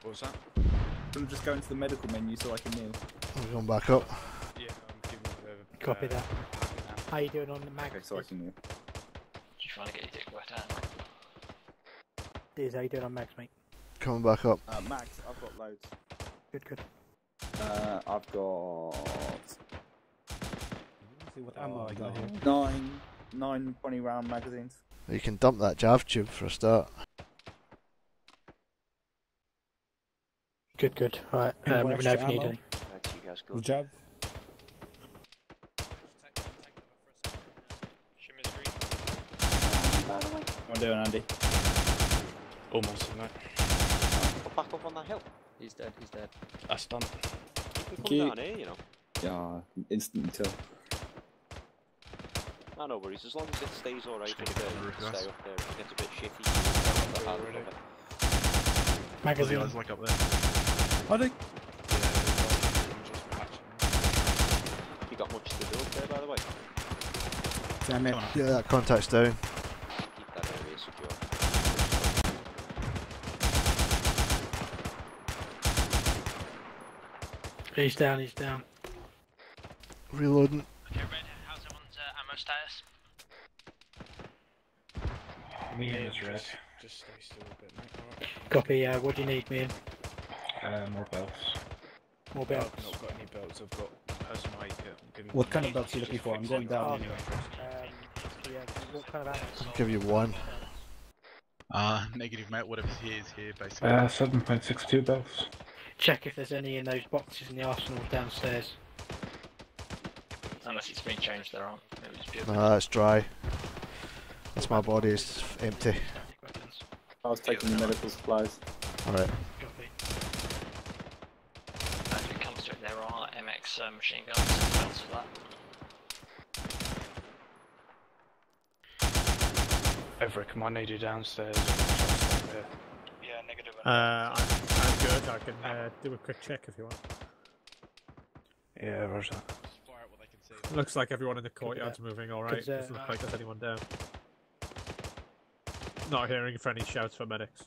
What was that? Do you want to just go into the medical menu so I can kneel? We're going back up. Yeah, I'm giving the. Copy uh, that. How you doing on the mag? Okay, so I can kneel. Just trying to get your dick wet out. Diz, how you doing on mags, mate? Coming back up. Uh, Max, I've got loads. Good, good. Uh, I've got See what ammo I got here. nine, nine 20 round magazines. You can dump that Jav tube for a start. Good, good. Alright, Any um, more let me know if you need any. Good job. guys The go. jab. What am I doing, Andy? Almost, mate. Put back up on that hill. He's dead, he's dead. I done. You can Thank you. come down here, you know. Yeah, instant kill. No, no worries. As long as it stays alright up Just there, it you the can stay up there. If it gets a bit shitty, you can stay Yeah, hand ready. of it. What are the Magazine. guys like up there? Are they? You got much to do up there, by the way. Damn it. Coming. Yeah, that contact's down. Keep that area secure. He's down, he's down. Reloading. Okay, Red, how's everyone's uh, ammo status? Me and is red. Just stay still a bit, mate. Alright. Copy, uh, what do you need, man? Uh, more belts. More I've belts. not got any belts. I've got personal aid kit. I'm What kind of belts are you looking for? I'm going down anyway. Um, yeah, what kind of ammo? I'll give you one. Uh, negative, mate. Whatever's here is here, basically. Uh, 7.62 belts. Check if there's any in those boxes in the arsenal downstairs. Unless it's been changed, there aren't. Maybe it's. No, that's dry. That's my body is empty. I was taking the medical supplies. Alright. Copy. If it comes to it, there are MX uh, machine guns and belts for that. Everett, I need you downstairs. Yeah, negative. Uh, I'm, I'm good. I can uh, do a quick check if you want. Yeah, Roger. Fire at what they can see. Looks like everyone in the courtyard's moving alright. Uh, Doesn't look like there's anyone down. Not hearing for any shouts for medics.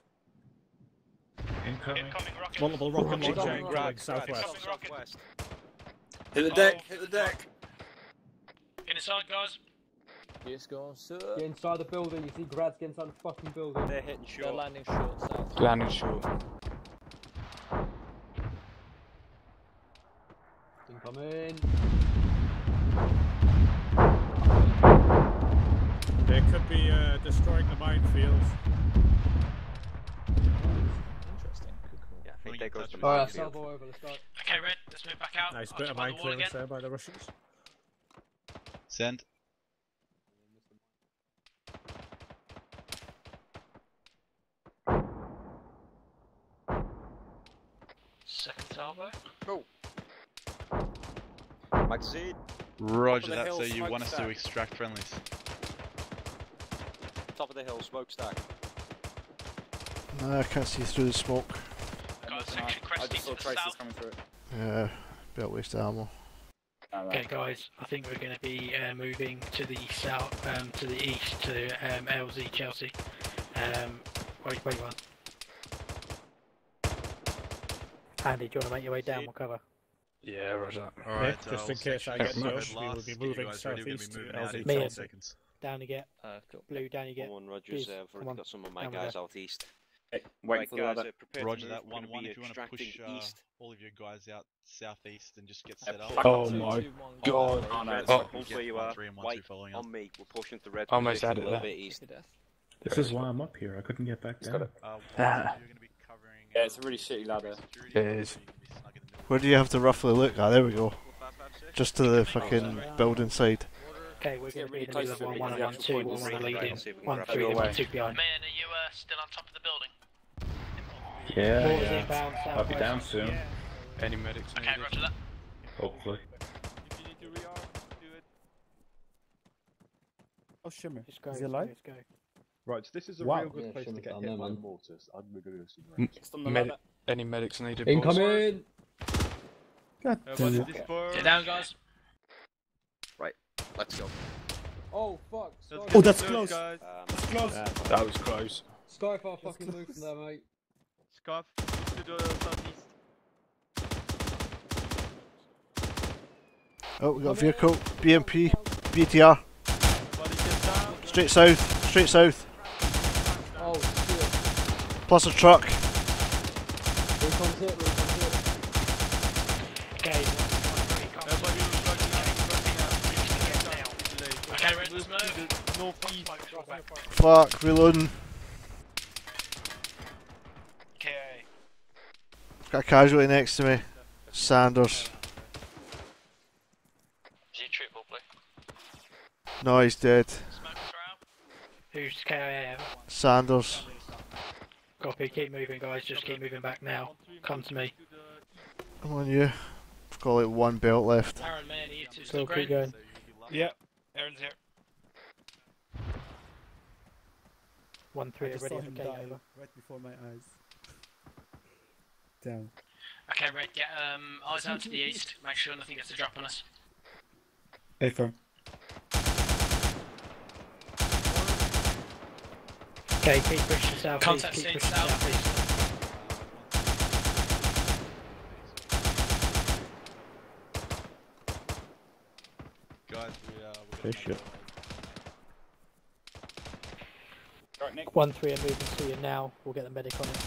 Incoming. Incoming rocket. Multiple rocket Incoming launcher rocket. incoming Grad, southwest. Incoming rocket. Hit the deck, hit the deck! Get inside, guys. Yes, go on, sir. Get inside the building. You see Grads get inside the fucking building. They're hitting short. They're landing short south. Landing short. Incoming. They could be uh, destroying the minefields. Interesting. Cool, cool. Yeah, I think there get goes touch the with Alright, minefield. salvo over. Let's start. Okay, Red, let's move back out. Nice I'll bit of cover mine the wall again. there by the Russians. Send. Second salvo. Cool. Magazine. Roger the that. hill, So you want us to extract friendlies? Top of the hill, smokestack. No, I can't see through the smoke. Got a I, section cresting just saw to the traces south. coming through it. Yeah, bit of waste of ammo. Okay, guys, I think we're going to be uh, moving to the south, um, to the east, to um, LZ Chelsea. Um, wait, wait one. Andy, do you want to make your way down? We'll cover. Yeah, Roger. Alright, just uh, in case I get is pushed, we will be moving guys ready, we're gonna be southeast to moving out in LZ seconds. Down to get. Uh, cool. Blue, down you get. Come on, Rogers. Please, Uh, I've already got some of my Down guys with out east. Hey, wait right, for the guys, ladder. uh, Roger that. move. One Gonna one. If you want to push uh, east. all of your guys out southeast and just get Uh, set up. Oh, Oh two, my God. Oh, no, Oh. it's. Hold where you are. three one, Wait following up. on me. We're pushing to red Almost position had a it little there. bit east. To death. This is why I'm up here. I couldn't get back got down. it. Uh, Ah. you're be covering. Yeah, uh, it's a really shitty ladder. security, It so is. You can be snug in the middle. Where do you have to roughly look? Ah, there we go. Just to the fucking building side. Okay, we're Get going to be in the middle of to one, the one, actual one, two, point one, of one, the leading, raid. See if we can one, grab three, it one, away. two behind. Man, are you uh, still on top of the building? Yeah, Mortars yeah. inbound, I'll be southwest. down soon. Any medics Okay, roger that. Hopefully. Oh, Shimmer. Just go, Is he let's go, alive? let's go. Right, so this is a Wow. real good Yeah, place to Shimmer's get down hit there, by man. the mortars. I'm rigorously M- right. medi- any medics needed? Incoming! God damn it. Get down, guys. Right, let's go. Oh fuck! Sky- Oh, um, that's close. Guys. That's close. That was close. Skyfall fucking moved from there, mate. Scarf to the southeast. Oh, we got a vehicle. BMP. BTR. Straight south. Straight south. Oh! Plus a truck. Recon's hit. Recon's hit. Okay, Okay, Red, let's move. Northeast. Fuck, reloading. Okay. Got a casualty next to me. Sanders. Is he triple play? No, he's dead. who's KIA? Sanders. Copy, keep moving guys, just keep moving back now. Come to me. Come on, you. I've got like one belt left. Aaron, man, you two Cool, still keep going. Yep. Aaron's here. One three I just ready saw for him K die over. right before my eyes. Down. Okay, Red, get um, eyes out to the east. Make sure nothing gets a drop on us. A firm. Okay, keep pushing south Contact keep pushing south. south east. Guys, we uh, we're Okay, shit. Right, Nick. One three are moving to you now. We'll get the medic on it.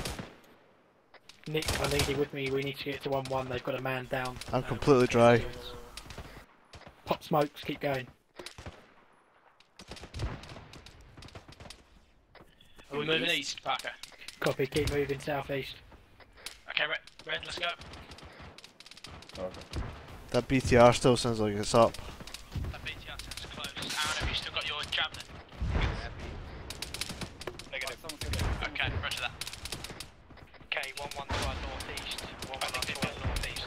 Nick, I need you with me. We need to get to one one. They've got a man down. I'm completely dry. Uh, Pop smokes. Keep going. Are we moving east, Parker? Copy. Keep moving southeast. Okay, Red, Red, let's go. That BTR still sounds like it's up. That BTR sounds close. Aaron, have you still got your javelin? Negative. Okay, roger that. Okay, one one to our northeast. One one to our northeast.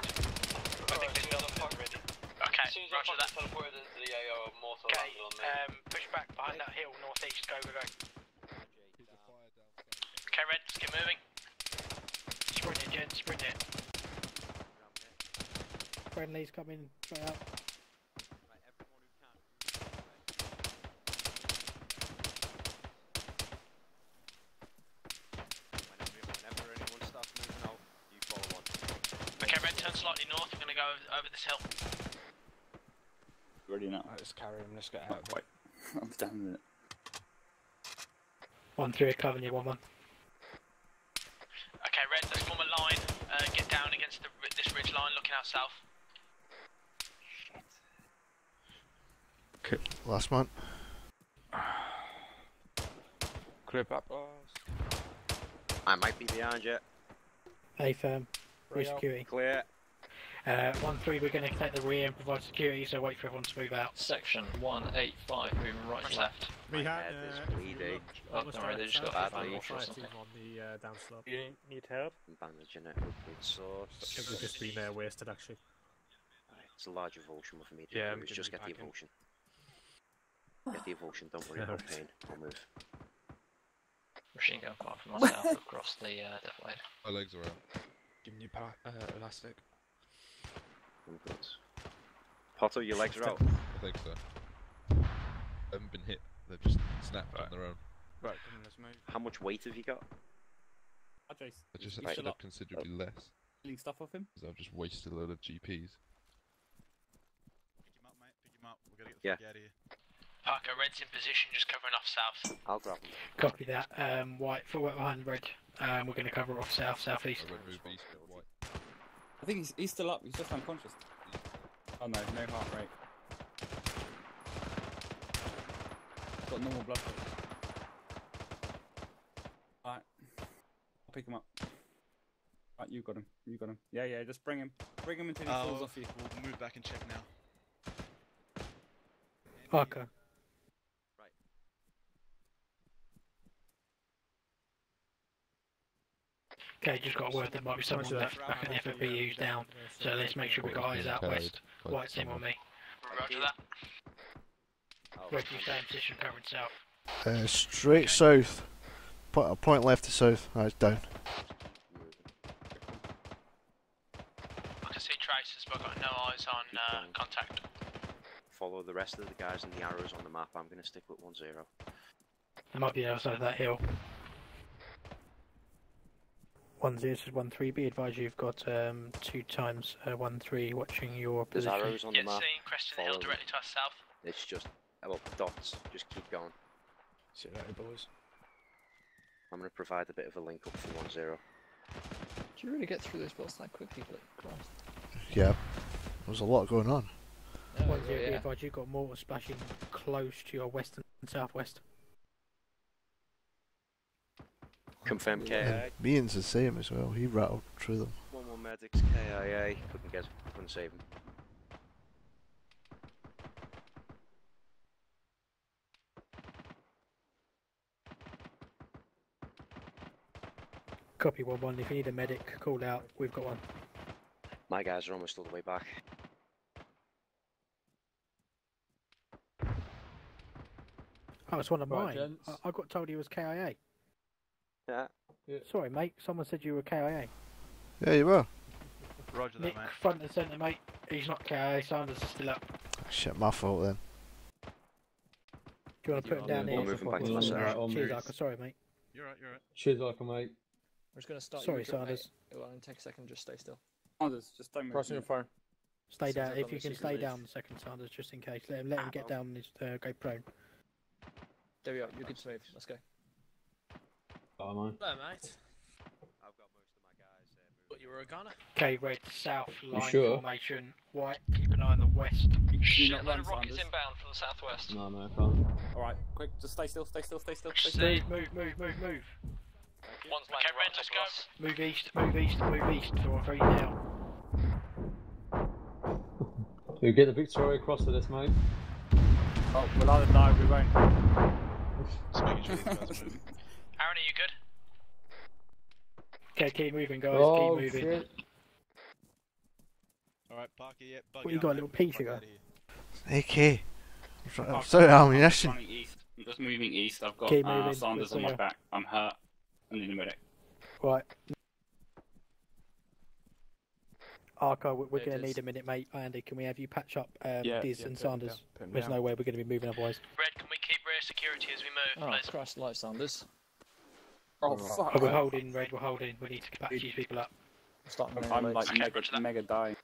I think they've got them ready. Okay, As soon as I roger that. fucking teleported into the AO, mortar Okay, landed on me. um, push back behind that hill, northeast. Go, go, go. Okay, Red, let's get moving. Sprint it, Jen. Sprint it. Friendly's coming straight up. Whenever anyone starts moving out, you follow on. Okay, Red, turn slightly north. We're gonna go over, over this hill. Ready now. Let's carry him. Let's get out. Wait. I'm down a minute. One three are covering you. One one. Okay, Red, let's form a line. Uh, get down against the, this ridge line, looking out south. Shit. Okay, last month. Clear back. I might be behind you. A firm. Rear security. Clear. Uh, one three. We're going to take the rear and provide security. So wait for everyone to move out. Section 185, moving right to left. We My had head is uh, bleeding. Oh, don't worry, they just got Badly. five or something. on the uh, downslope. You need help? I'm bandaging it with good sauce. It would just be uh, wasted actually. It's a large avulsion for me to Yeah, do. I'm is gonna just be get the avulsion. Get the avulsion, don't worry about Alright. pain. I'll move. Machine gun fire from myself across the uh, deflator. My legs are out. Giving you pa- uh, elastic. I'm good. Potter, your legs are out. I think so. I haven't been hit. They've just snapped on their own. Right, come on, let's move. How much weight have you got? Hi, Jace. I just You I still should have up? considerably less. Stealing stuff off him? Because I've just wasted a load of GPs. Pick him up, mate. Pick him up. We're gonna get the Yeah. fuck out of here. Parker, Red's in position, just covering off south. I'll grab him. Copy that. Um, white full work behind red. Um, we're going to cover off south southeast. I won't move east but white. I think he's, he's still up. He's just unconscious. Oh no, no heart rate. Got normal blood pressure. Alright. I'll pick him up. Right, you got him. You got him. Yeah, yeah, just bring him. Bring him until he falls Uh, off you. We'll move back and check now. Parker. Okay, just got word there might be someone back, back at the FFPU's down, so let's make sure we've got eyes out west. White team on me. Roger that. Where do you stay in position covering south? Uh, straight south. Point, a point left to south. That's down. I can see traces, but I've got no eyes on uh, contact. Follow the rest of the guys and the arrows on the map. I'm going to stick with 1 0. It might be outside of that hill. One zero says one three. Be advised, you've got um, two times uh, one three watching your There's position. arrows on Yeah, the map. seeing cresting the hill directly to our south. It's just, well, dots. Just keep going. See you later, boys. I'm going to provide a bit of a link up for 1 0. Do you really get through those belts that quickly? But Christ. Yeah. There's a lot going on. One zero. Be yeah. advised, you've got mortar splashing close to your west and southwest. Confirm KIA. And Meehan's the same as well. He rattled through them. 1 1 medics, KIA. Couldn't get, couldn't save him. Copy one one. If you need a medic, call out. We've got one. My guys are almost all the way back. Oh, it's one of Right, mine. gents. I, I got told he was KIA. Yeah. Sorry, mate. Someone said you were KIA. Yeah, you were. Roger Nick, that, mate. front and centre, mate. He's not KIA. Sanders is still up. Shit, my fault then. Do you want to put him down I'm here? moving back to Well, myself. alright, Cheers, move. Arca. Sorry, mate. You're right, you're right. Cheers, Arca, mate. We're just gonna start. Sorry, your drip, mate. Sanders. It will only take a second. Just stay still. Others, just don't move. Crossing your fire. Stay down. If you can stay lead. down a second, Sanders, just in case. Let him, let him get down and uh, go prone. There we are. You're good to move. Let's go. Oh, man. Hello, mate. What, you were a gunner? Okay, red, south line sure? formation. White, keep an eye on the west. Shit, Load of rockets inbound from the southwest. No, man, I can't. Alright, quick, just stay still, stay still, stay still, stay still. Move, move, move, move, move. One's Okay, landing red, right let's on go. us. Move east, move east, move east. So three now. You get the Victoria across to this, mate. Oh, we'll either die or we won't. Just making sure these guys are moving. Aaron, are you good? Okay, keep moving, guys. Oh, keep moving. shit. Alright, Parker, yeah, bug What, you got a little pea Bug sugar? out of here. AK. I'm so ammunition. Running east. I'm just moving east. I've got Keep uh, moving, Sanders on let's my back. I'm hurt. I need a medic. Right. Arco, we- we're There going to need a minute, mate. Andy, can we have you patch up um, Yeah, Diz yeah, and put Sanders? down, There's down. no way we're going to be moving otherwise. Red, can we keep rear security as we move, Oh, please? Christ, light Sanders. Oh, fuck. Oh, we're holding, Red, we're holding. We need to patch these people up. Starting I'm like loads. mega, roger mega dying.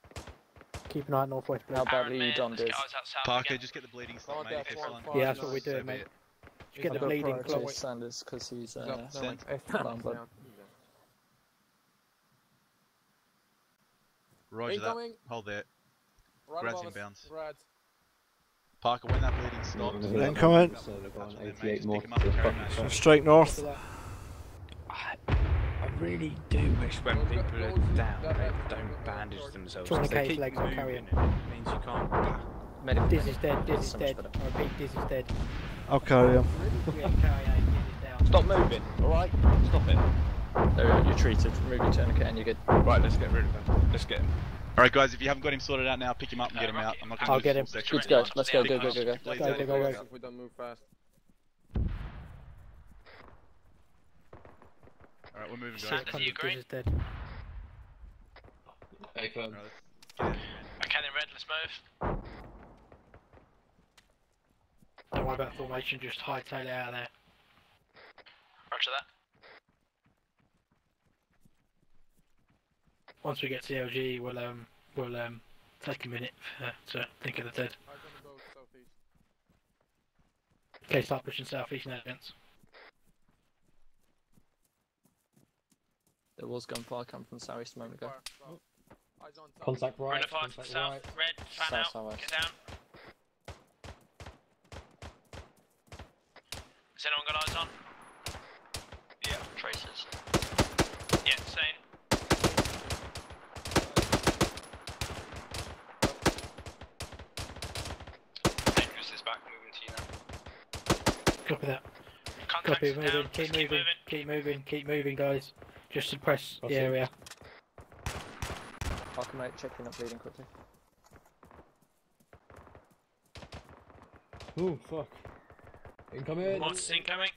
Keep an eye on northwest, please. How badly you man, done, let's Diz? get eyes out south Parker, again. just get the bleeding stop, Oh, mate. that's If one one- fire. Yeah, that's what we're doing, be mate. Just get the I've got bleeding priority. close. Chase Sanders because he's uh, No, Send. down. Roger that. Hold there. Right Grad's above us. inbounds. Grad. Parker, when that bleeding stops, Yeah, then Then come in. So they're going That's what they 88 make, more. just pick 'em up and carry 'em out. So straight north. I really do wish when Go, go, people are down, they don't bandage themselves. Trying to 'cause they cage keep legs, I'll moving, it means you can't pack. Medic. Diz is dead, Diz is dead. better. I repeat, Diz is dead. I'll carry him. Yeah, KIA, Diz is down. Stop moving, alright? Stop it. There we are. You're treated. Remove your tourniquet and you're good. Right, let's get rid of him. Let's get him. Alright, guys, if you haven't got him sorted out now, pick him up and Uh, get him out. I'm not going I'll get him. Let's section Good to right go. now. Let's go, Pick go, him go, up. go, go. Go, go, go, go. If we don't move fast. Alright, we're moving, guys. Sanders, are you Diz green? is dead. Hey, Alright, let's get out of here, man. Okay, then red, let's move. Don't worry about formation, just hightail it out of there. Roger that. Once we get to LG, we'll um, we'll um, take a minute uh, to think of the dead. Eyes on the boat, southeast. Okay, start pushing southeast now, gents. There was gunfire coming from southeast a moment ago. Eyes on. Contact We're in right, a fire to the contact south. right. Red, fan South, out. southwest. Get down. Has anyone got eyes on? Yeah, traces. Yeah, same. Dangerous is back, moving to you now. Copy that. Contact Copy, down. moving, Just keep keep moving, moving. keep moving, keep moving, guys. Just suppress the Okay. area. Parker mate, check you're not bleeding quickly. Oh fuck. Incoming. What's incoming?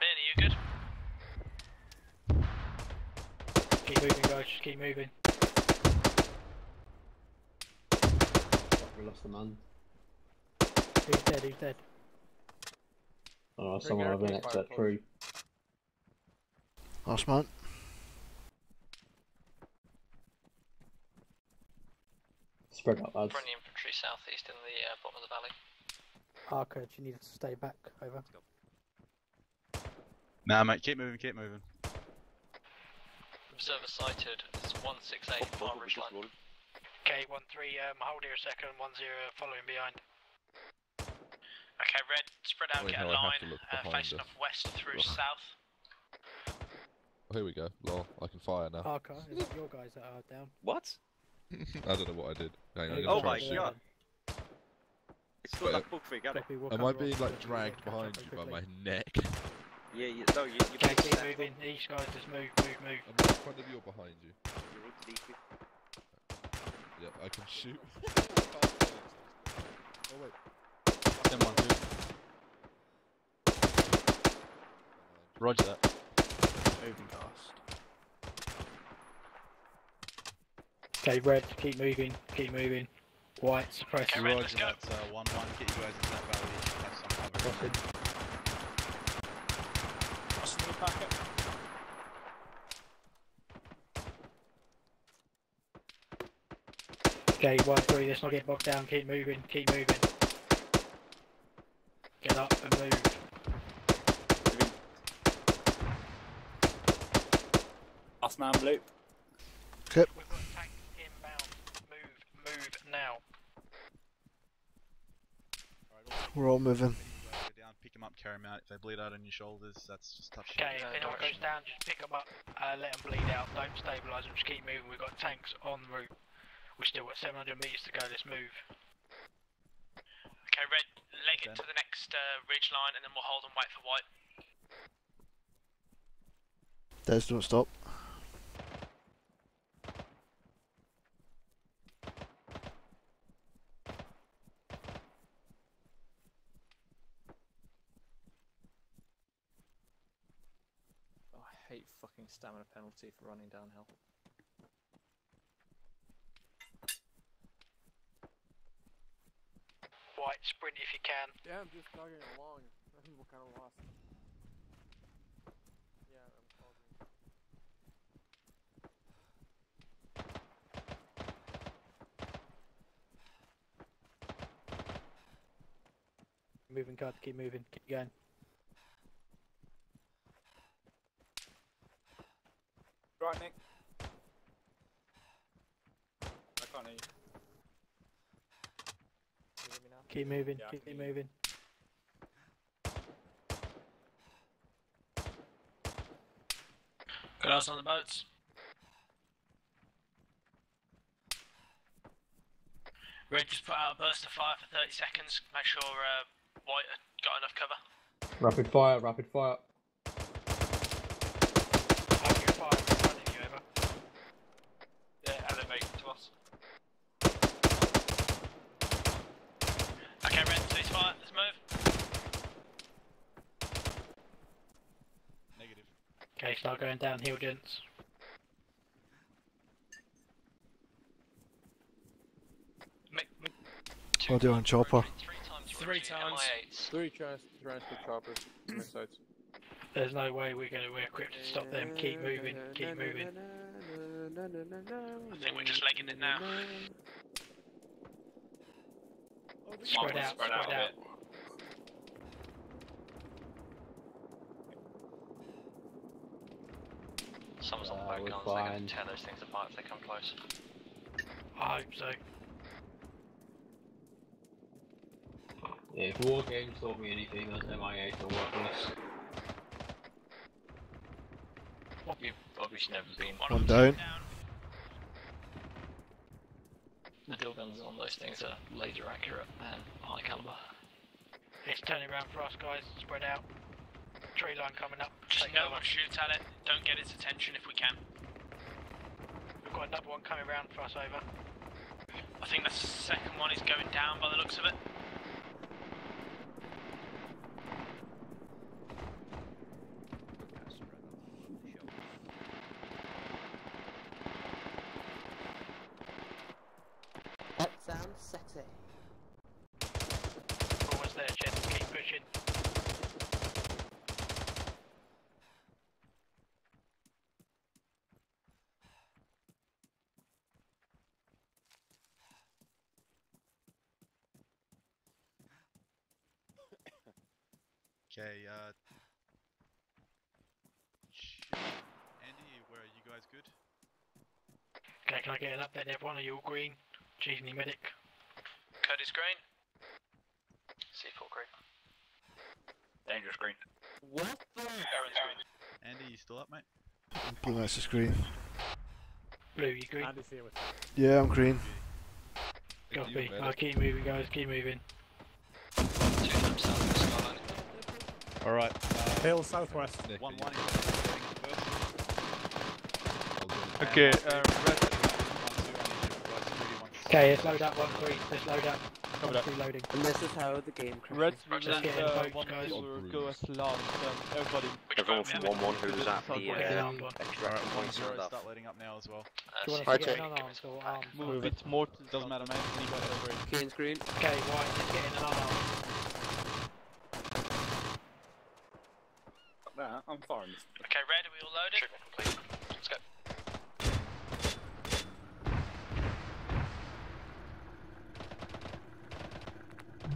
Ben, are you good? Keep moving, guys. Just keep moving. Fuck, we lost the man. Who's dead? Who's dead? Oh, someone over next to that tree. Last month. Spread out, lads. Friendly infantry southeast in the uh, bottom of the valley. Parker, do you need to stay back? Over. Nah, mate, keep moving, keep moving. Observer sighted. It's 168 far ridge line. Okay, one three. Um, hold here a second. One zero, following behind. Okay, red, spread out, Wait, get a hell, I have line, to look uh, behind facing off west through Ugh. south. Oh, here we go. Lol, I can fire now. Parker, is it your guys that are down? What? I don't know what I did. Hang on, I'm Oh gonna try my god. It's got Wait, that bug thing, hasn't it? Am I being like dragged behind you by my neck? Yeah, you, no, you, you're Okay, keep set. moving. East guys, just move, move, move. I'm I in front of you or behind you? You're underneath me. Yeah, I can shoot. oh wait. Them one, two. Roger that. Moving fast. Okay, red, keep moving, keep moving. White, suppress. Okay, red, let's Roger go. that. Uh, one one. Get you guys into that valley. Have some cover. Crossing. Crossing the packet. Okay, one, three, let's not get bogged down, keep moving, keep moving. Get up and move. Last man blue. Okay. We've got tanks inbound. Move, move now. We're all moving. Down, pick them up, carry them out. If they bleed out on your shoulders, that's just tough shit. Okay, if anyone goes down, just pick them up, uh, let them bleed out. Don't stabilise them. Just keep moving. We've got tanks en route. We've still got 700 metres to go. Let's move. Okay, red, leg it to the next uh, ridge line, and then we'll hold and wait for white. Des, don't stop. Oh, I hate fucking stamina penalty for running downhill. Sprint if you can. Yeah, I'm just chugging along. I think we're kind of lost. Yeah, I'm pausing. Moving card, keep moving, keep going. Right, Nick. I can't hear you. Can you hear me now? Keep moving, Yeah, keep can hear you. moving. Got us on the boats. Red, just put out a burst of fire for 30 seconds. Make sure uh, white got enough cover. Rapid fire, rapid fire. Open fire in front of you, over. Yeah, elevate to us. Okay, red, cease fire. Let's move. Negative. Okay, start going downhill, gents. Audio on chopper. Three times. Three trans transport choppers. on my sides. There's no way we're going to we're equipped to stop them. Keep moving, keep moving. I think we're just legging it now. Spread out, spread out. a bit. Someone's on Uh, boat we're guns, they're going fine. to tear those things apart if they come close. I hope so. Yeah, if war games taught me anything, those MIAs are worthless. You've obviously never been. One down. The dual guns on those things are laser accurate and high caliber. It's turning around for us, guys. Spread out. Tree line coming up. Just Take no cover. one shoot at it. Don't get its attention if we can. We've got another one coming round for us over. I think the second one is going down by the looks of it. That sounds sexy. Almost there, Jen. Keep pushing. Okay, uh. Andy, where are you guys good? Okay, can I get an update, everyone? Are you all green? Cheesney medic. Curtis Green. C4 green. Dangerous Green. What the? Aaron's Green. Andy, you still up, mate? Blue that's the screen. Blue, you green? Andy's here with Yeah, I'm green. Copy. I'll keep moving, guys. Keep moving. Alright. Hill southwest. One one Okay, uh, red. Okay, let's load up one three. Let's load up. Copy One that. three loading. And this is how the game Red, crashes. let's get uh, one guys. two go as last. Um, everybody. Everyone from 1 1 who was at the Yeah. uh, One. extraction Alright, one points zero, stuff. start loading up now as well. Do you want Hi, us to get Jake. an unarmed or? Move it. More doesn't matter, man. Anybody over green. Okay, white is getting an unarmed. Nah, I'm fine. Okay, red, are we all loaded? Let's go.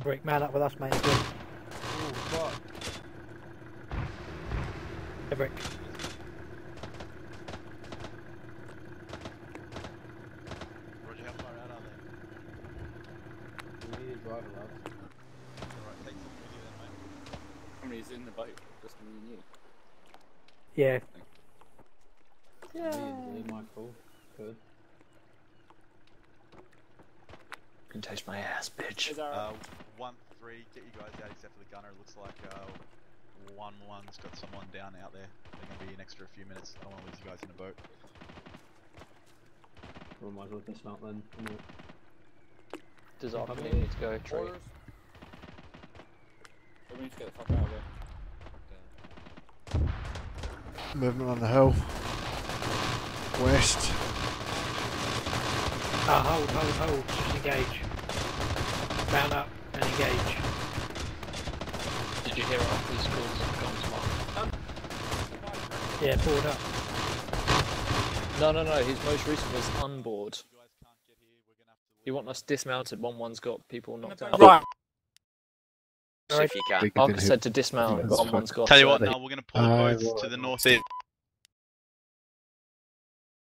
Brick, man up with us, mate. Good. Ooh, fuck. Hey, Brick. Roger, how far out are they? We need a driver, lads. Alright, take some with you then, mate. How many's in the boat? Just me and you. Yeah. Immediately, Michael. Good. Can taste my ass, bitch. Uh, one three, get you guys out except for the gunner. It looks like uh, one one's got someone down out there. They're gonna be an extra few minutes. I don't want to lose you guys in a boat. We might as well dismount then. Does our Come company need to go tree? orders? We need to get the fuck out of here. Movement on the hill. West. Ah, hold, hold, hold. Just engage. Mount up and engage. Did you hear our police calls? Guns mark. Yeah, board up. No, no, no. His most recent was unboard. You want us dismounted? One one's got people knocked out. Right. If you can. Arca said to dismount. One one's got. Tell you what, now we're gonna pull boats to the northeast.